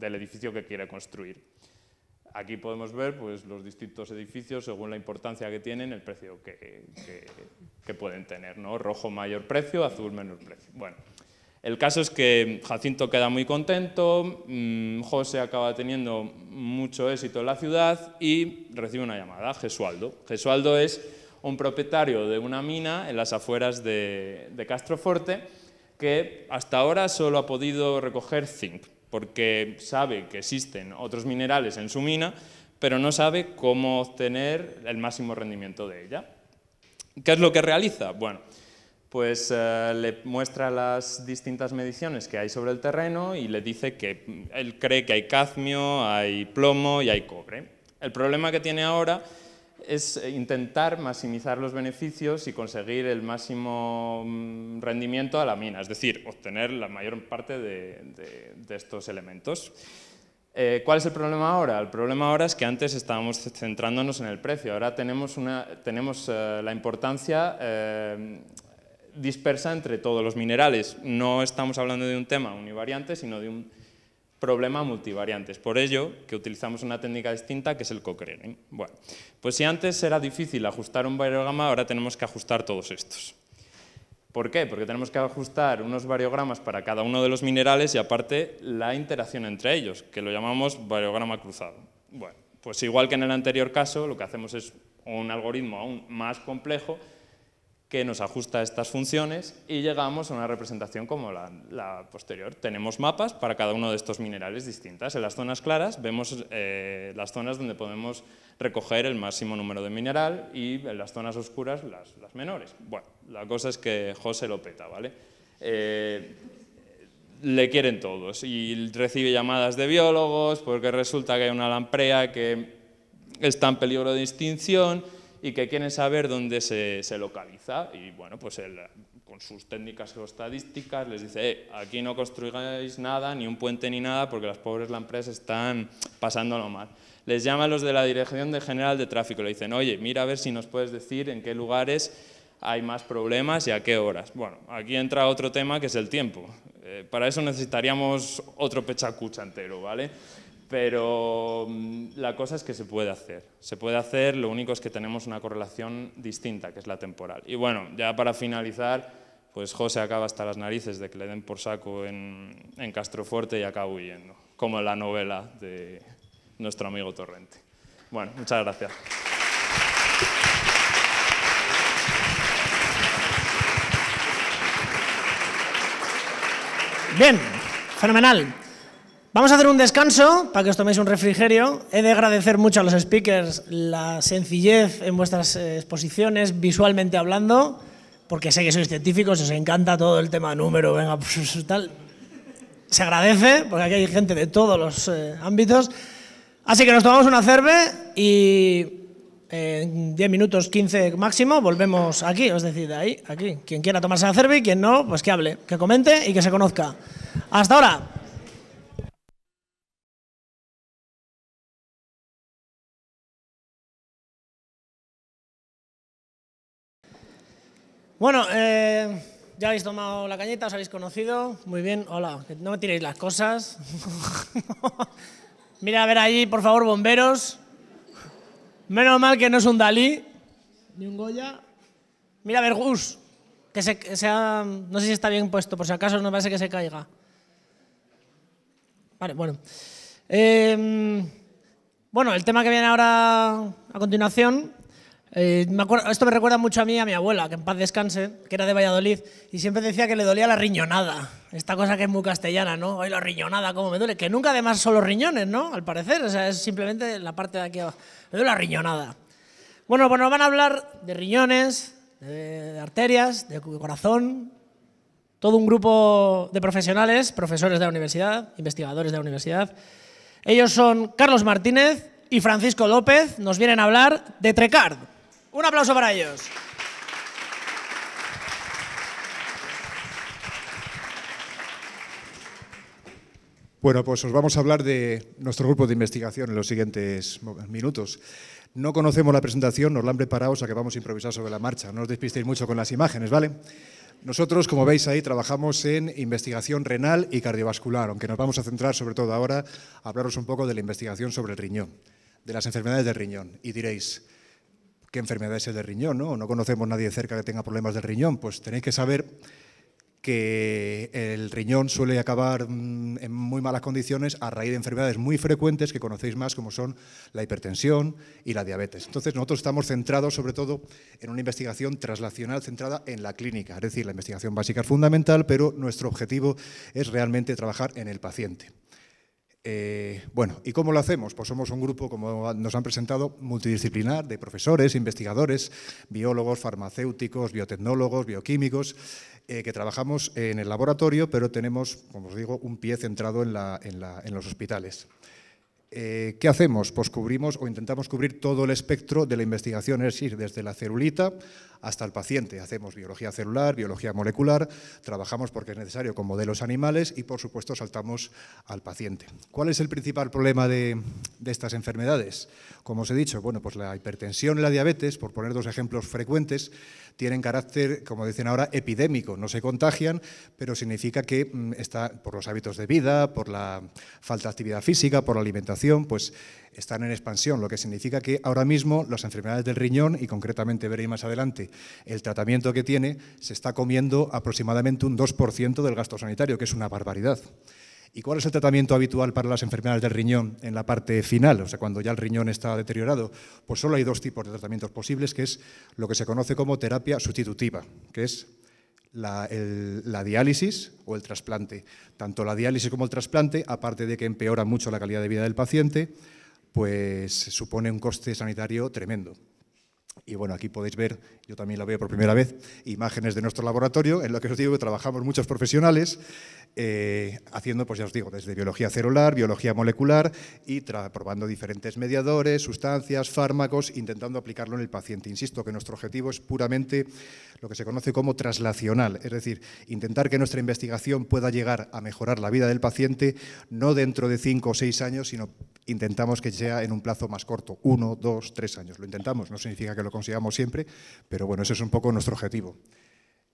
edificio que quiere construir. Aquí podemos ver pues, los distintos edificios según la importancia que tienen, el precio que, pueden tener. ¿no? Rojo mayor precio, azul menor precio. Bueno, el caso es que Jacinto queda muy contento, mm, José acaba teniendo mucho éxito en la ciudad y recibe una llamada, Gesualdo. Gesualdo es un propietario de una mina en las afueras de, de Castroforte que hasta ahora solo ha podido recoger zinc porque sabe que existen otros minerales en su mina, pero no sabe cómo obtener el máximo rendimiento de ella. ¿Qué es lo que realiza? Bueno, pues eh, le muestra las distintas mediciones que hay sobre el terreno y le dice que él cree que hay cadmio, hay plomo y hay cobre. El problema que tiene ahora es intentar maximizar los beneficios y conseguir el máximo mm, rendimiento a la mina, es decir, obtener la mayor parte de, estos elementos. Eh, ¿Cuál es el problema ahora? El problema ahora es que antes estábamos centrándonos en el precio, ahora tenemos, eh, la importancia eh, dispersa entre todos los minerales. No estamos hablando de un tema univariante, sino de un problema multivariantes. Por ello, que utilizamos una técnica distinta que es el cochrane. Bueno, pues si antes era difícil ajustar un variograma, ahora tenemos que ajustar todos estos. ¿Por qué? Porque tenemos que ajustar unos variogramas para cada uno de los minerales y aparte la interacción entre ellos, que lo llamamos variograma cruzado. Bueno, pues igual que en el anterior caso, lo que hacemos es un algoritmo aún más complejo que nos ajusta a estas funciones y llegamos a una representación como la, posterior. Tenemos mapas para cada uno de estos minerales distintas. En las zonas claras vemos eh, las zonas donde podemos recoger el máximo número de mineral y en las zonas oscuras las, menores. Bueno, la cosa es que José lo peta, ¿vale? Eh, le quieren todos y recibe llamadas de biólogos porque resulta que hay una lamprea que está en peligro de extinción y que quieren saber dónde se, localiza. Y bueno, pues él, con sus técnicas geostadísticas les dice, eh, aquí no construyáis nada, ni un puente ni nada, porque las pobres lampreas están pasándolo mal. Les llama a los de la Dirección de General de Tráfico, le dicen, oye, mira a ver si nos puedes decir en qué lugares hay más problemas y a qué horas. Bueno, aquí entra otro tema que es el tiempo. Eh, para eso necesitaríamos otro pechacucha entero, ¿vale? Pero mm, la cosa es que se puede hacer. Se puede hacer, lo único es que tenemos una correlación distinta, que es la temporal. Y bueno, ya para finalizar, pues José acaba hasta las narices de que le den por saco en, en Castroforte y acaba huyendo, como en la novela de nuestro amigo Torrente. Bueno, muchas gracias. Bien, fenomenal. Vamos a hacer un descanso para que os toméis un refrigerio. He de agradecer mucho a los speakers la sencillez en vuestras eh, exposiciones, visualmente hablando, porque sé que sois científicos, os encanta todo el tema número, venga, pues tal. Se agradece, porque aquí hay gente de todos los eh, ámbitos. Así que nos tomamos una cerve y en 10 minutos, 15 máximo, volvemos aquí, os decir, ahí, aquí. Quien quiera tomarse la cerve y quien no, pues que hable, que comente y que se conozca. Hasta ahora. Bueno, eh, ya habéis tomado la cañita, os habéis conocido. Muy bien, hola, no me tiréis las cosas. Mira a ver allí, por favor, bomberos. Menos mal que no es un Dalí, ni un Goya. Mira a ver Gus, que se, sea, no sé si está bien puesto, por si acaso no parece que se caiga. Vale, bueno. Em, bueno, el tema que viene ahora a continuación eh, esto me recuerda mucho a mí, a mi abuela, que en paz descanse, que era de Valladolid, y siempre decía que le dolía la riñonada. Esta cosa que es muy castellana, ¿no? Ay, la riñonada, cómo me duele. Que nunca además son los riñones, ¿no? Al parecer, o sea, es simplemente la parte de aquí abajo. Me duele la riñonada. Bueno, pues nos van a hablar de riñones, de arterias, de corazón, todo un grupo de profesionales, profesores de la universidad, investigadores de la universidad. Ellos son Carlos Martínez y Francisco López, nos vienen a hablar de Trecard. Un aplauso para ellos. Bueno, pues os vamos a hablar de nuestro grupo de investigación en los siguientes minutos. No conocemos la presentación, nos la han preparado, o sea que vamos a improvisar sobre la marcha. No os despistéis mucho con las imágenes, ¿vale? Nosotros, como veis ahí, trabajamos en investigación renal y cardiovascular, aunque nos vamos a centrar sobre todo ahora a hablaros un poco de la investigación sobre el riñón, de las enfermedades del riñón. Y diréis, qué enfermedad es el del riñón, ¿no? No conocemos nadie cerca que tenga problemas del riñón, pues tenéis que saber que el riñón suele acabar mm, en muy malas condiciones a raíz de enfermedades muy frecuentes que conocéis más, como son la hipertensión y la diabetes. Entonces, nosotros estamos centrados sobre todo en una investigación traslacional centrada en la clínica, es decir, la investigación básica es fundamental, pero nuestro objetivo es realmente trabajar en el paciente. Eh, bueno, ¿y cómo lo hacemos? Pues somos un grupo, como nos han presentado, multidisciplinar de profesores, investigadores, biólogos, farmacéuticos, biotecnólogos, bioquímicos, eh, que trabajamos en el laboratorio, pero tenemos, como os digo, un pie centrado en, los hospitales. Eh, ¿Qué hacemos? Pues cubrimos o intentamos cubrir todo el espectro de la investigación, es decir, desde la celulita hasta el paciente. Hacemos biología celular, biología molecular, trabajamos porque es necesario con modelos animales y, por supuesto, saltamos al paciente. ¿Cuál es el principal problema de, de estas enfermedades? Como os he dicho, bueno, pues la hipertensión y la diabetes, por poner dos ejemplos frecuentes, tienen carácter, como dicen ahora, epidémico. No se contagian, pero significa que mm, está, por los hábitos de vida, por la falta de actividad física, por la alimentación, pues están en expansión, lo que significa que ahora mismo las enfermedades del riñón, y concretamente veréis más adelante, el tratamiento que tiene, se está comiendo aproximadamente un 2% del gasto sanitario, que es una barbaridad. ¿Y cuál es el tratamiento habitual para las enfermedades del riñón en la parte final, o sea, cuando ya el riñón está deteriorado? Pues solo hay dos tipos de tratamientos posibles, que es lo que se conoce como terapia sustitutiva, que es la, la, diálisis o el trasplante. Tanto la diálisis como el trasplante, aparte de que empeora mucho la calidad de vida del paciente, pues supone un coste sanitario tremendo. Y bueno, aquí podéis ver, yo también lo veo por primera vez, imágenes de nuestro laboratorio, en lo que os digo que trabajamos muchos profesionales eh, haciendo, pues ya os digo, desde biología celular, biología molecular y probando diferentes mediadores, sustancias, fármacos, intentando aplicarlo en el paciente. Insisto que nuestro objetivo es puramente lo que se conoce como traslacional, es decir, intentar que nuestra investigación pueda llegar a mejorar la vida del paciente no dentro de cinco o seis años, sino intentamos que sea en un plazo más corto, uno, dos, tres años. Lo intentamos, no significa que lo consigamos siempre, pero bueno, ese es un poco nuestro objetivo.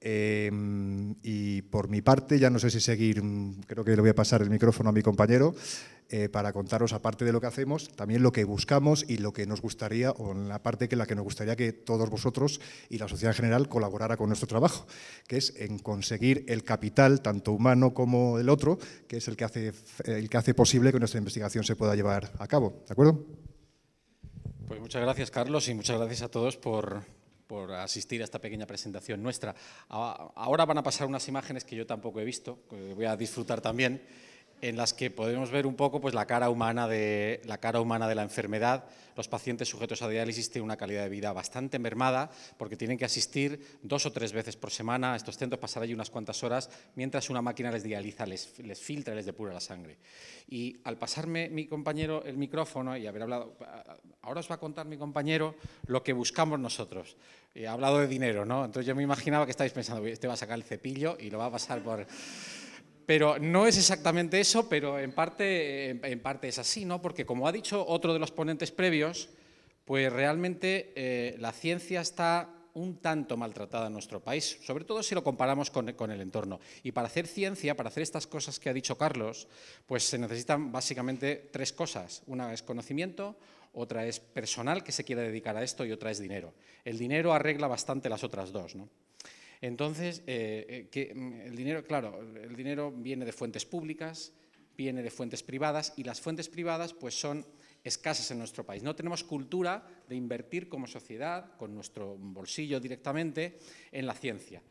Em, y por mi parte, ya no sé si seguir, mm, creo que le voy a pasar el micrófono a mi compañero eh, para contaros, aparte de lo que hacemos, también lo que buscamos y lo que nos gustaría, o en la parte que la que nos gustaría que todos vosotros y la sociedad en general colaborara con nuestro trabajo, que es en conseguir el capital, tanto humano como el otro, que es el que hace, el que hace posible que nuestra investigación se pueda llevar a cabo. ¿De acuerdo? Pues muchas gracias, Carlos, y muchas gracias a todos por, por asistir a esta pequeña presentación nuestra. Ahora van a pasar unas imágenes que yo tampoco he visto, que voy a disfrutar también, en las que podemos ver un poco pues, la, cara humana de, la cara humana de la enfermedad. Los pacientes sujetos a diálisis tienen una calidad de vida bastante mermada porque tienen que asistir dos o tres veces por semana a estos centros, pasar allí unas cuantas horas, mientras una máquina les dializa, les, les filtra, les depura la sangre. Y al pasarme mi compañero el micrófono y haber hablado, ahora os va a contar mi compañero lo que buscamos nosotros. Ha hablado de dinero, ¿no? Entonces yo me imaginaba que estáis pensando, este va a sacar el cepillo y lo va a pasar por... Pero no es exactamente eso, pero en parte, es así, ¿no? Porque como ha dicho otro de los ponentes previos, pues realmente eh, la ciencia está un tanto maltratada en nuestro país, sobre todo si lo comparamos con, con, el entorno. Y para hacer ciencia, para hacer estas cosas que ha dicho Carlos, pues se necesitan básicamente tres cosas. Una es conocimiento, otra es personal que se quiera dedicar a esto y otra es dinero. El dinero arregla bastante las otras dos, ¿no? Entonces, eh, eh, mm, el dinero, claro, el dinero viene de fuentes públicas, viene de fuentes privadas y las fuentes privadas pues son escasas en nuestro país. No tenemos cultura de invertir como sociedad, con nuestro bolsillo directamente, en la ciencia.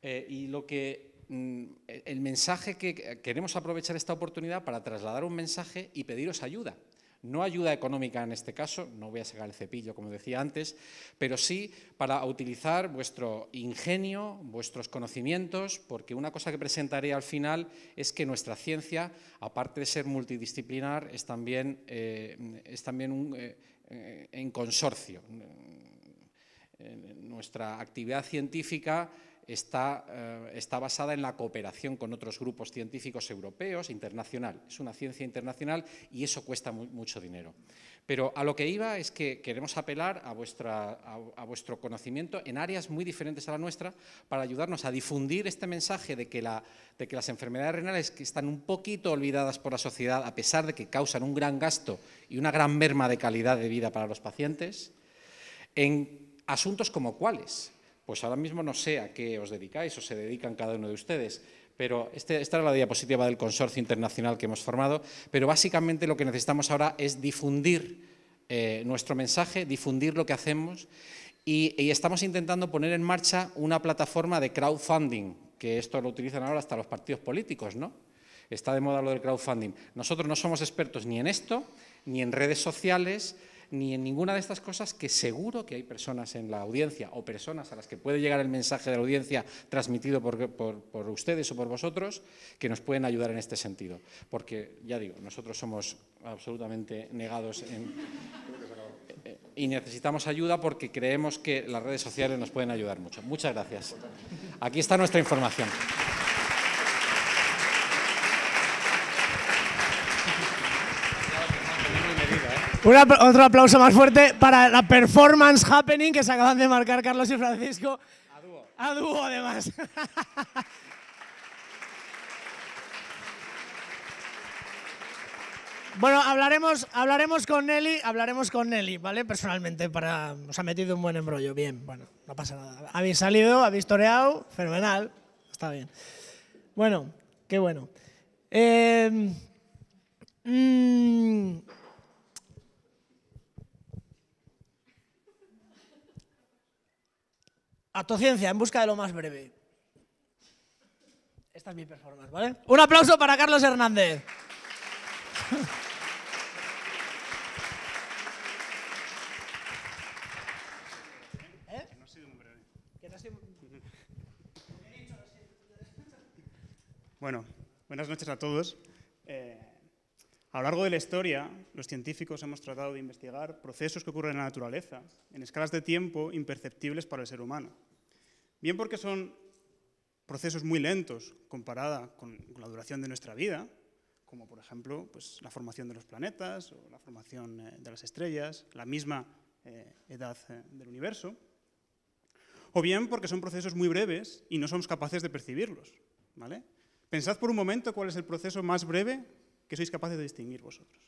Eh, y lo que mm, el mensaje que queremos aprovechar esta oportunidad para trasladar un mensaje y pediros ayuda. No ayuda económica en este caso, no voy a sacar el cepillo como decía antes, pero sí para utilizar vuestro ingenio, vuestros conocimientos, porque una cosa que presentaré al final es que nuestra ciencia, aparte de ser multidisciplinar, es también, eh, es también un, eh, en consorcio. Nuestra actividad científica está, eh, está, basada en la cooperación con otros grupos científicos europeos, internacional. Es una ciencia internacional y eso cuesta mucho dinero. Pero a lo que iba es que queremos apelar a, a, vuestro conocimiento en áreas muy diferentes a la nuestra para ayudarnos a difundir este mensaje de que, la, de que las enfermedades renales que están un poquito olvidadas por la sociedad, a pesar de que causan un gran gasto y una gran merma de calidad de vida para los pacientes, en asuntos como cuáles, pues ahora mismo no sé a qué os dedicáis o se dedican cada uno de ustedes, pero este, esta era la diapositiva del consorcio internacional que hemos formado, pero básicamente lo que necesitamos ahora es difundir eh, nuestro mensaje, difundir lo que hacemos y, y, estamos intentando poner en marcha una plataforma de crowdfunding, que esto lo utilizan ahora hasta los partidos políticos, ¿no? Está de moda lo del crowdfunding. Nosotros no somos expertos ni en esto, ni en redes sociales, ni en ninguna de estas cosas que seguro que hay personas en la audiencia o personas a las que puede llegar el mensaje de la audiencia transmitido por, ustedes o por vosotros que nos pueden ayudar en este sentido. Porque, ya digo, nosotros somos absolutamente negados en... y necesitamos ayuda porque creemos que las redes sociales nos pueden ayudar mucho. Muchas gracias. Aquí está nuestra información. Otro aplauso más fuerte para la performance happening que se acaban de marcar Carlos y Francisco. A dúo. A dúo, además. Bueno, hablaremos, hablaremos con Nelly, hablaremos con Nelly, ¿vale? Personalmente, para. Os ha metido un buen embrollo. Bien, bueno, no pasa nada. Habéis salido, habéis toreado, fenomenal. Está bien. Bueno, qué bueno. Eh, mm, Autociencia, en busca de lo más breve. Esta es mi performance, ¿vale? Un aplauso para Carlos Hernández. Bueno, buenas noches a todos. Eh, a lo largo de la historia, los científicos hemos tratado de investigar procesos que ocurren en la naturaleza en escalas de tiempo imperceptibles para el ser humano. Bien porque son procesos muy lentos comparada con, la duración de nuestra vida, como por ejemplo pues, la formación de los planetas o la formación eh, de las estrellas, la misma eh, edad del universo, o bien porque son procesos muy breves y no somos capaces de percibirlos. ¿vale? Pensad por un momento cuál es el proceso más breve que sois capaces de distinguir vosotros.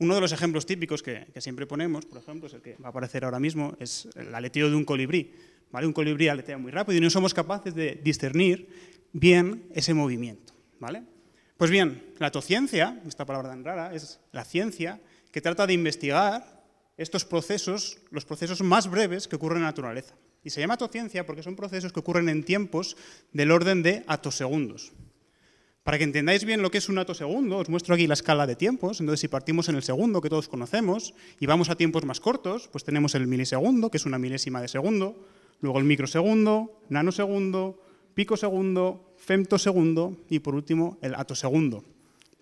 Uno de los ejemplos típicos que, siempre ponemos, por ejemplo, es el que va a aparecer ahora mismo, es el aleteo de un colibrí. ¿vale? Un colibrí aletea muy rápido y no somos capaces de discernir bien ese movimiento. ¿vale? Pues bien, la tociencia, esta palabra tan rara, es la ciencia que trata de investigar estos procesos, los procesos más breves que ocurren en la naturaleza. Y se llama atociencia porque son procesos que ocurren en tiempos del orden de atosegundos. Para que entendáis bien lo que es un atosegundo, os muestro aquí la escala de tiempos. Entonces, si partimos en el segundo, que todos conocemos, y vamos a tiempos más cortos, pues tenemos el milisegundo, que es una milésima de segundo, luego el microsegundo, nanosegundo, picosegundo, femtosegundo y, por último, el atosegundo.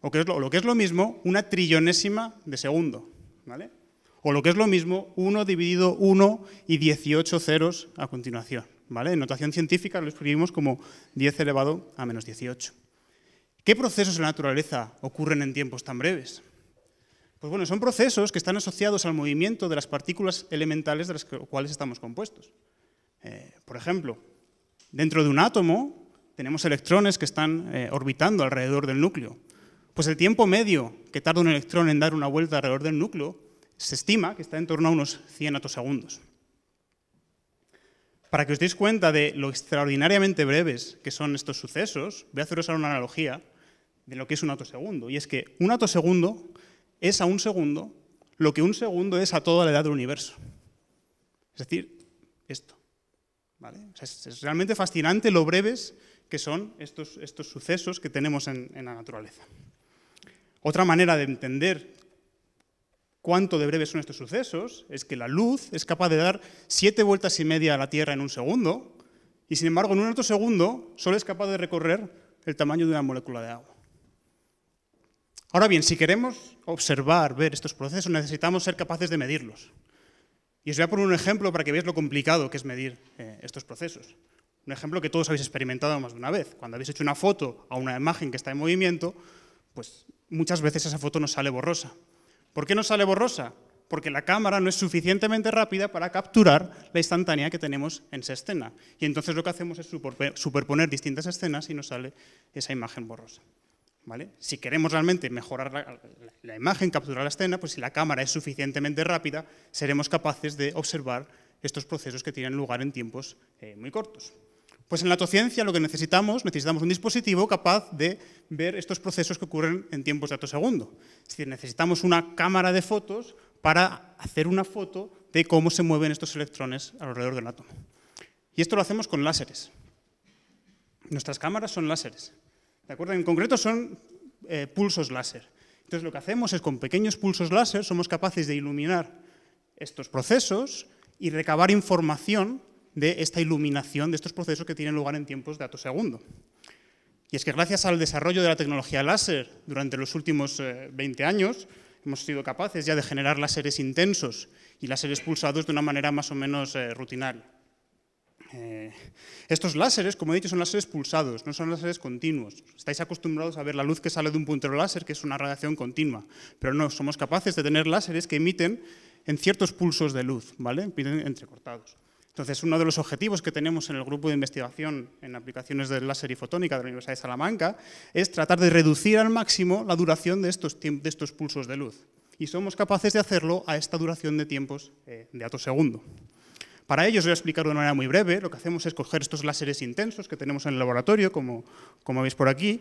O que es lo, lo que es lo mismo, una trillonésima de segundo. ¿vale? o lo que es lo mismo, 1 dividido 1 y 18 ceros a continuación. ¿vale? En notación científica lo escribimos como 10 elevado a menos 18. ¿Qué procesos en la naturaleza ocurren en tiempos tan breves? Pues bueno, son procesos que están asociados al movimiento de las partículas elementales de las cuales estamos compuestos. Eh, por ejemplo, dentro de un átomo tenemos electrones que están eh, orbitando alrededor del núcleo. Pues el tiempo medio que tarda un electrón en dar una vuelta alrededor del núcleo se estima que está en torno a unos 100 atosegundos. Para que os deis cuenta de lo extraordinariamente breves que son estos sucesos, voy a haceros ahora una analogía de lo que es un atosegundo. Y es que un atosegundo es a un segundo lo que un segundo es a toda la edad del universo. Es decir, esto. es, realmente fascinante lo breves que son estos, estos sucesos que tenemos en la naturaleza. Otra manera de entender cuánto de breves son estos sucesos es que la luz es capaz de dar siete vueltas y media a la Tierra en un segundo, y sin embargo en un otro segundo solo es capaz de recorrer el tamaño de una molécula de agua. Ahora bien, si queremos observar, ver estos procesos, necesitamos ser capaces de medirlos. Y os voy a poner un ejemplo para que veáis lo complicado que es medir eh, estos procesos. Un ejemplo que todos habéis experimentado más de una vez. Cuando habéis hecho una foto a una imagen que está en movimiento, pues muchas veces esa foto nos sale borrosa. ¿Por qué no sale borrosa? Porque la cámara no es suficientemente rápida para capturar la instantánea que tenemos en esa escena. Y entonces lo que hacemos es superponer distintas escenas y nos sale esa imagen borrosa. Si queremos realmente mejorar la, imagen, capturar la escena, pues si la cámara es suficientemente rápida, seremos capaces de observar estos procesos que tienen lugar en tiempos eh, muy cortos. Pues en la atociencia lo que necesitamos, necesitamos un dispositivo capaz de ver estos procesos que ocurren en tiempos de atosegundo. Es decir, necesitamos una cámara de fotos para hacer una foto de cómo se mueven estos electrones alrededor del átomo. Y esto lo hacemos con láseres. Nuestras cámaras son láseres. ¿De acuerdo? En concreto son eh, pulsos láser. Entonces lo que hacemos es con pequeños pulsos láser somos capaces de iluminar estos procesos y recabar información de esta iluminación de estos procesos que tienen lugar en tiempos de atosegundo. Y es que gracias al desarrollo de la tecnología láser durante los últimos 20 eh, años, hemos sido capaces ya de generar láseres intensos y láseres pulsados de una manera más o menos eh, rutinaria. Eh, estos láseres, como he dicho, son láseres pulsados, no son láseres continuos. Estáis acostumbrados a ver la luz que sale de un puntero láser, que es una radiación continua, pero no, somos capaces de tener láseres que emiten en ciertos pulsos de luz, ¿vale? Emiten entrecortados. Entonces, uno de los objetivos que tenemos en el grupo de investigación en aplicaciones del láser y fotónica de la Universidad de Salamanca es tratar de reducir al máximo la duración de estos, de estos pulsos de luz. Y somos capaces de hacerlo a esta duración de tiempos eh, de atosegundo. Para ello os voy a explicar de una manera muy breve. Lo que hacemos es coger estos láseres intensos que tenemos en el laboratorio, como, como veis por aquí,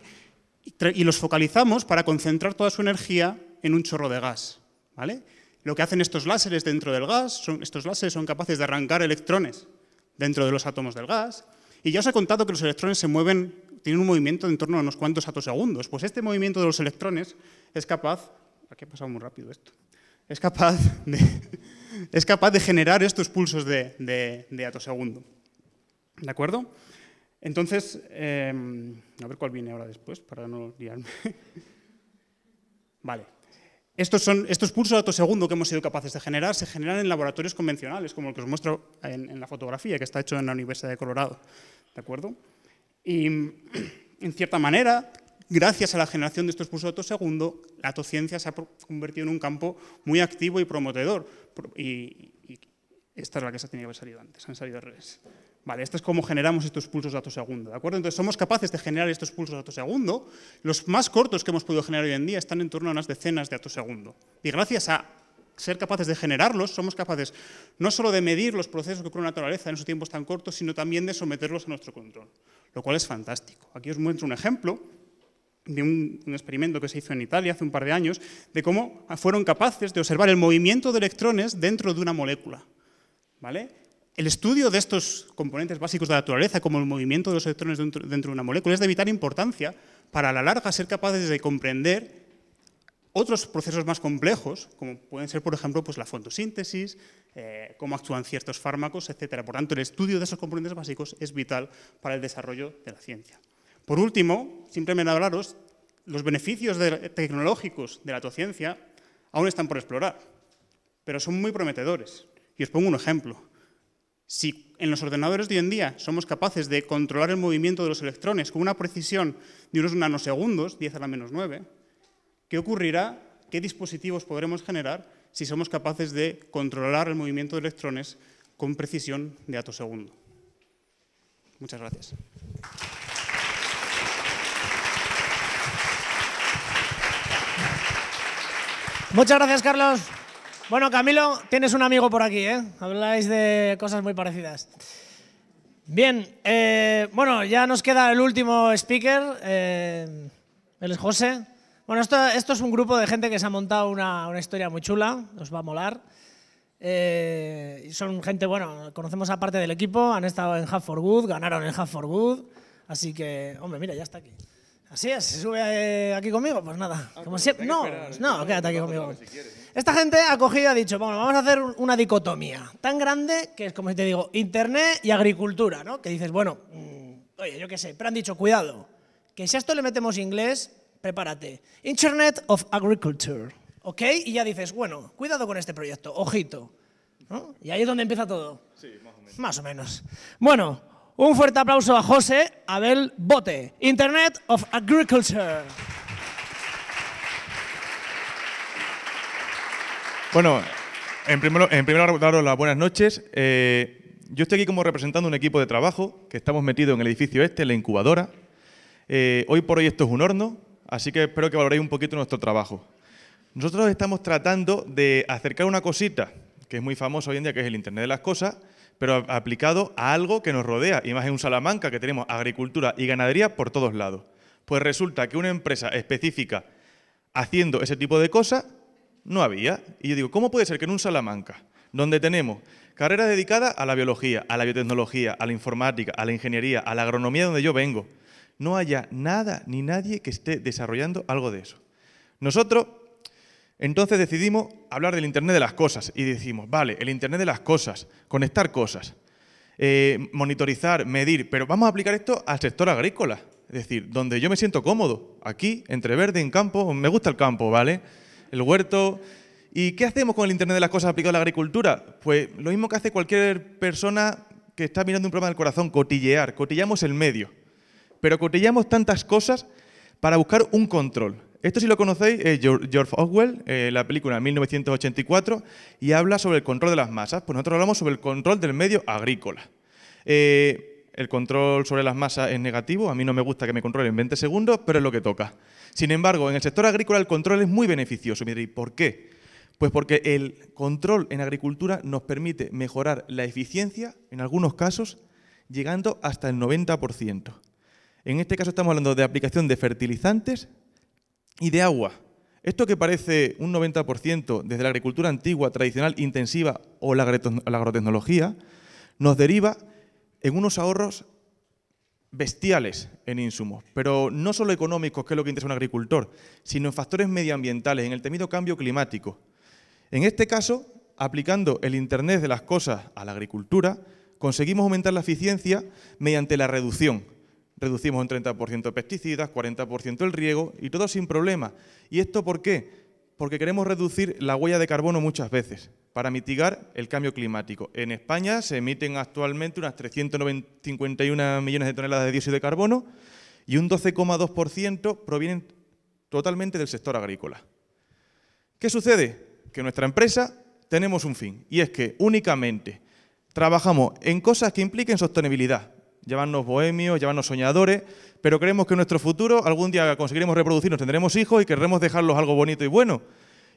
y, los focalizamos para concentrar toda su energía en un chorro de gas. ¿vale? Lo que hacen estos láseres dentro del gas, son, estos láseres son capaces de arrancar electrones dentro de los átomos del gas. Y ya os he contado que los electrones se mueven, tienen un movimiento en torno a unos cuantos atosegundos. Pues este movimiento de los electrones es capaz, aquí ha pasado muy rápido esto, es capaz de, es capaz de generar estos pulsos de, de, atosegundo. ¿De acuerdo? Entonces, em, a ver cuál viene ahora después, para no liarme. vale. Estos, son, estos pulsos de autosegundo que hemos sido capaces de generar se generan en laboratorios convencionales, como el que os muestro en, la fotografía, que está hecho en la Universidad de Colorado. ¿De acuerdo? Y, en cierta manera, gracias a la generación de estos pulsos de autosegundo, la autociencia se ha convertido en un campo muy activo y prometedor. Y, esta es la que se tenía que haber salido antes, han salido al revés. Vale, esto es cómo generamos estos pulsos de segundo, ¿de acuerdo? Entonces somos capaces de generar estos pulsos de segundo. Los más cortos que hemos podido generar hoy en día están en torno a unas decenas de segundo. Y gracias a ser capaces de generarlos, somos capaces no solo de medir los procesos que ocurren en la naturaleza en esos tiempos tan cortos, sino también de someterlos a nuestro control, lo cual es fantástico. Aquí os muestro un ejemplo de un, experimento que se hizo en Italia hace un par de años, de cómo fueron capaces de observar el movimiento de electrones dentro de una molécula. ¿vale? El estudio de estos componentes básicos de la naturaleza, como el movimiento de los electrones dentro, de una molécula, es de vital importancia para a la larga ser capaces de comprender otros procesos más complejos, como pueden ser, por ejemplo, pues la fotosíntesis, eh, cómo actúan ciertos fármacos, etc. Por tanto, el estudio de esos componentes básicos es vital para el desarrollo de la ciencia. Por último, simplemente hablaros, los beneficios tecnológicos de la autociencia aún están por explorar, pero son muy prometedores. Y os pongo un ejemplo. Si en los ordenadores de hoy en día somos capaces de controlar el movimiento de los electrones con una precisión de unos nanosegundos, 10 a la menos 9, ¿qué ocurrirá? ¿Qué dispositivos podremos generar si somos capaces de controlar el movimiento de electrones con precisión de atosegundo? Muchas gracias. Muchas gracias, Carlos. Bueno, Camilo, tienes un amigo por aquí, ¿eh? Habláis de cosas muy parecidas. Bien, eh, bueno, ya nos queda el último speaker, eh, él es José. Bueno, esto, esto, es un grupo de gente que se ha montado una, una historia muy chula, os va a molar. Eh, son gente, bueno, conocemos a parte del equipo, han estado en Hub for Good, ganaron en Hub for Good, así que, hombre, mira, ya está aquí. Así es, se sube eh, aquí conmigo, pues nada. Ah, como siempre. No, no, quédate aquí conmigo. Esta gente ha cogido y ha dicho, bueno, vamos a hacer una dicotomía tan grande que es como si te digo, Internet y agricultura, ¿no? Que dices, bueno, mm, oye, yo qué sé, pero han dicho, cuidado, que si a esto le metemos inglés, prepárate. Internet of Agriculture, ¿ok? Y ya dices, bueno, cuidado con este proyecto, ojito. ¿no? Y ahí es donde empieza todo. Sí, más o menos. Más o menos. Bueno, un fuerte aplauso a José Abel Bote, Internet of Agriculture. Bueno, en primer, lugar, daros las buenas noches. Eh, yo estoy aquí como representando un equipo de trabajo que estamos metidos en el edificio este, en la incubadora. Eh, hoy por hoy esto es un horno, así que espero que valoréis un poquito nuestro trabajo. Nosotros estamos tratando de acercar una cosita que es muy famosa hoy en día, que es el Internet de las Cosas, pero aplicado a algo que nos rodea, y más en un Salamanca que tenemos agricultura y ganadería por todos lados. Pues resulta que una empresa específica haciendo ese tipo de cosas no había. Y yo digo, ¿cómo puede ser que en un Salamanca, donde tenemos carreras dedicadas a la biología, a la biotecnología, a la informática, a la ingeniería, a la agronomía donde yo vengo, no haya nada ni nadie que esté desarrollando algo de eso? Nosotros entonces decidimos hablar del Internet de las cosas y decimos, vale, el Internet de las cosas, conectar cosas, eh, monitorizar, medir, pero vamos a aplicar esto al sector agrícola, es decir, donde yo me siento cómodo, aquí, entre verde, en campo, me gusta el campo, ¿vale? el huerto. ¿Y qué hacemos con el Internet de las Cosas aplicado a la agricultura? Pues lo mismo que hace cualquier persona que está mirando un problema del corazón, cotillear. Cotillamos el medio. Pero cotillamos tantas cosas para buscar un control. Esto si lo conocéis es George Orwell, eh, la película 1984, y habla sobre el control de las masas. Pues nosotros hablamos sobre el control del medio agrícola. Eh, el control sobre las masas es negativo, a mí no me gusta que me controlen en 20 segundos, pero es lo que toca. Sin embargo, en el sector agrícola el control es muy beneficioso. ¿Y por qué? Pues porque el control en agricultura nos permite mejorar la eficiencia, en algunos casos, llegando hasta el 90%. En este caso estamos hablando de aplicación de fertilizantes y de agua. Esto que parece un 90% desde la agricultura antigua, tradicional, intensiva o la agrotecnología, nos deriva en unos ahorros bestiales en insumos, pero no solo económicos, que es lo que interesa a un agricultor, sino en factores medioambientales, en el temido cambio climático. En este caso, aplicando el Internet de las cosas a la agricultura, conseguimos aumentar la eficiencia mediante la reducción. Reducimos un 30% de pesticidas, 40% el riego y todo sin problema. ¿Y esto por qué? Porque queremos reducir la huella de carbono muchas veces para mitigar el cambio climático. En España se emiten actualmente unas 351 millones de toneladas de dióxido de carbono y un 12,2% provienen totalmente del sector agrícola. ¿Qué sucede? que nuestra empresa tenemos un fin, y es que únicamente trabajamos en cosas que impliquen sostenibilidad, llevarnos bohemios, llevarnos soñadores, pero creemos que en nuestro futuro algún día conseguiremos reproducirnos, tendremos hijos y querremos dejarlos algo bonito y bueno.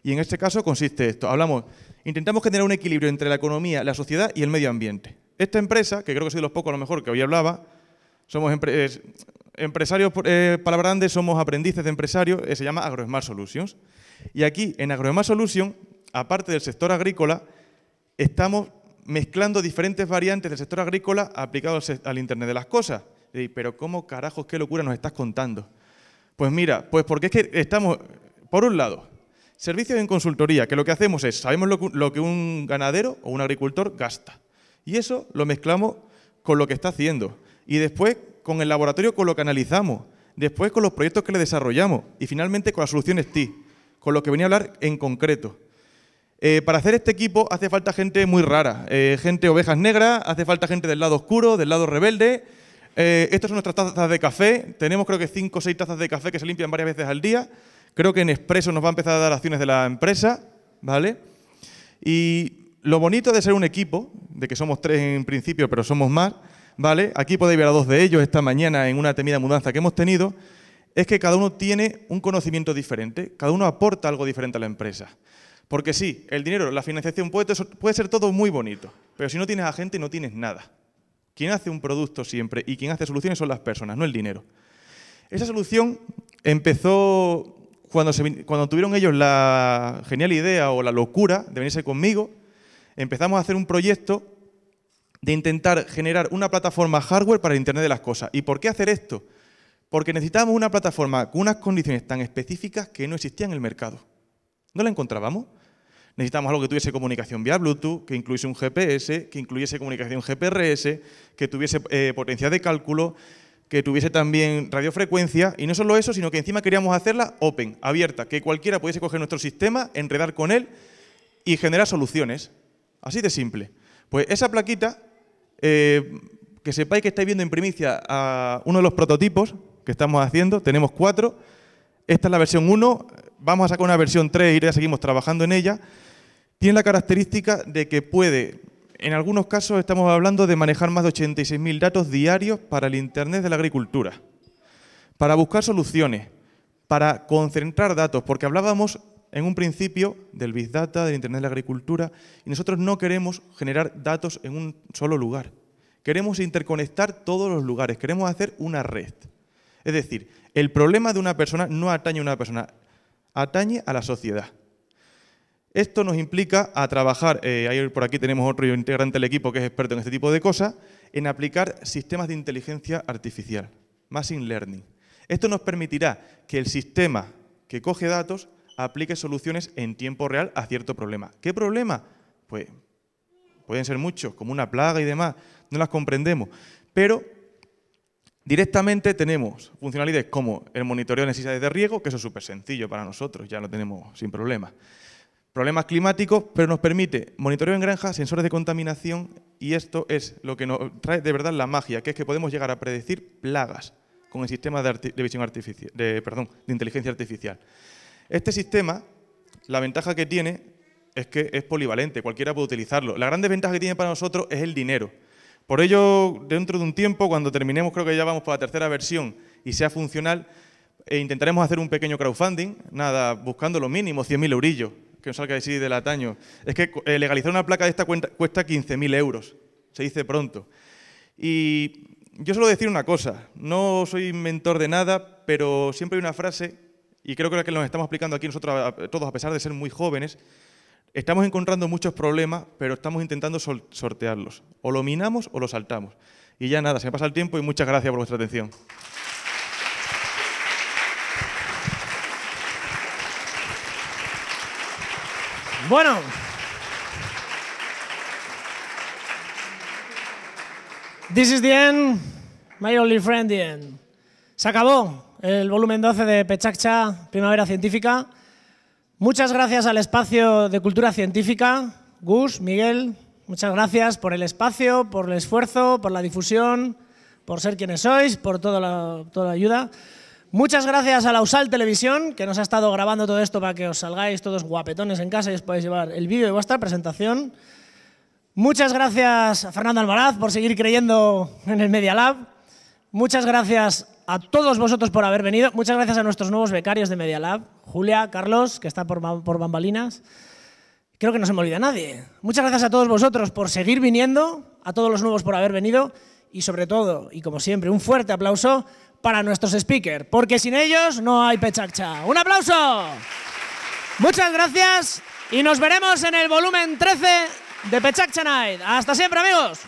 Y en este caso consiste esto. Hablamos, intentamos generar un equilibrio entre la economía, la sociedad y el medio ambiente. Esta empresa, que creo que soy de los pocos a lo mejor que hoy hablaba, somos empresarios eh, para grandes, somos aprendices de empresarios, eh, se llama AgroSmart Solutions. Y aquí, en AgroSmart Solutions, aparte del sector agrícola, estamos mezclando diferentes variantes del sector agrícola aplicado al, Internet de las Cosas. Pero ¿cómo carajos, qué locura nos estás contando? Pues mira, pues porque es que estamos, por un lado, servicios en consultoría, que lo que hacemos es, sabemos lo que un ganadero o un agricultor gasta. Y eso lo mezclamos con lo que está haciendo. Y después con el laboratorio con lo que analizamos. Después con los proyectos que le desarrollamos. Y finalmente con las soluciones TI, con lo que venía a hablar en concreto. Eh, para hacer este equipo hace falta gente muy rara, eh, gente ovejas negras, hace falta gente del lado oscuro, del lado rebelde. Eh, estas son nuestras tazas de café, tenemos creo que cinco o seis tazas de café que se limpian varias veces al día. Creo que en Expreso nos va a empezar a dar acciones de la empresa, ¿vale? Y lo bonito de ser un equipo, de que somos tres en principio, pero somos más, ¿vale? Aquí podéis ver a dos de ellos esta mañana en una temida mudanza que hemos tenido, es que cada uno tiene un conocimiento diferente, cada uno aporta algo diferente a la empresa. Porque sí, el dinero, la financiación puede, ser todo muy bonito, pero si no tienes a gente no tienes nada. Quien hace un producto siempre y quien hace soluciones son las personas, no el dinero. Esa solución empezó cuando, cuando tuvieron ellos la genial idea o la locura de venirse conmigo, empezamos a hacer un proyecto de intentar generar una plataforma hardware para el Internet de las Cosas. ¿Y por qué hacer esto? Porque necesitábamos una plataforma con unas condiciones tan específicas que no existían en el mercado. ¿No la encontrábamos? Necesitamos algo que tuviese comunicación vía Bluetooth, que incluyese un GPS, que incluyese comunicación GPRS, que tuviese eh, potencia de cálculo, que tuviese también radiofrecuencia, y no solo eso, sino que encima queríamos hacerla open, abierta, que cualquiera pudiese coger nuestro sistema, enredar con él y generar soluciones. Así de simple. Pues esa plaquita, eh, que sepáis que estáis viendo en primicia a uno de los prototipos que estamos haciendo, tenemos cuatro, esta es la versión 1, vamos a sacar una versión 3 y ya seguimos trabajando en ella, tiene la característica de que puede, en algunos casos estamos hablando de manejar más de 86.000 datos diarios para el Internet de la agricultura, para buscar soluciones, para concentrar datos, porque hablábamos en un principio del Big Data, del Internet de la agricultura, y nosotros no queremos generar datos en un solo lugar. Queremos interconectar todos los lugares, queremos hacer una red. Es decir, el problema de una persona no atañe a una persona, atañe a la sociedad. Esto nos implica a trabajar, eh, por aquí tenemos otro integrante del equipo que es experto en este tipo de cosas, en aplicar sistemas de inteligencia artificial, machine learning. Esto nos permitirá que el sistema que coge datos aplique soluciones en tiempo real a cierto problema. ¿Qué problema? Pues pueden ser muchos, como una plaga y demás, no las comprendemos. Pero Directamente tenemos funcionalidades como el monitoreo de necesidades de riego, que eso es súper sencillo para nosotros, ya lo tenemos sin problema. Problemas climáticos, pero nos permite monitoreo en granja, sensores de contaminación y esto es lo que nos trae de verdad la magia, que es que podemos llegar a predecir plagas con el sistema de, visión artificial, de, inteligencia artificial. Este sistema, la ventaja que tiene es que es polivalente, cualquiera puede utilizarlo. La gran desventaja que tiene para nosotros es el dinero. Por ello, dentro de un tiempo, cuando terminemos, creo que ya vamos por la tercera versión y sea funcional, e intentaremos hacer un pequeño crowdfunding, nada, buscando lo mínimo, 100.000 eurillos, que nos salga así del ataño. Es que eh, legalizar una placa de esta cuenta, cuesta 15.000 euros, se dice pronto. Y yo suelo decir una cosa, no soy mentor de nada, pero siempre hay una frase, y creo que la que nos estamos aplicando aquí nosotros todos, a pesar de ser muy jóvenes, estamos encontrando muchos problemas, pero estamos intentando sortearlos. O lo minamos o lo saltamos. Y ya nada, se me pasa el tiempo y muchas gracias por vuestra atención. Bueno. This is the end, my only friend the end. Se acabó el volumen 12 de Pechaccha, Primavera Científica. Muchas gracias al espacio de cultura científica, Gus, Miguel, muchas gracias por el espacio, por el esfuerzo, por la difusión, por ser quienes sois, por toda toda la ayuda. Muchas gracias a la USAL Televisión, que nos ha estado grabando todo esto para que os salgáis todos guapetones en casa y os podáis llevar el vídeo de vuestra presentación. Muchas gracias a Fernando Almaraz por seguir creyendo en el Media Lab. Muchas gracias a todos vosotros por haber venido. Muchas gracias a nuestros nuevos becarios de Media Lab, Julia, Carlos, que está por, por bambalinas. Creo que no se me olvida nadie. Muchas gracias a todos vosotros por seguir viniendo, a todos los nuevos por haber venido y sobre todo, y como siempre, un fuerte aplauso para nuestros speakers, porque sin ellos no hay Pechaccha. ¡Un aplauso! Muchas gracias y nos veremos en el volumen 13 de Pechaccha Night. Hasta siempre, amigos.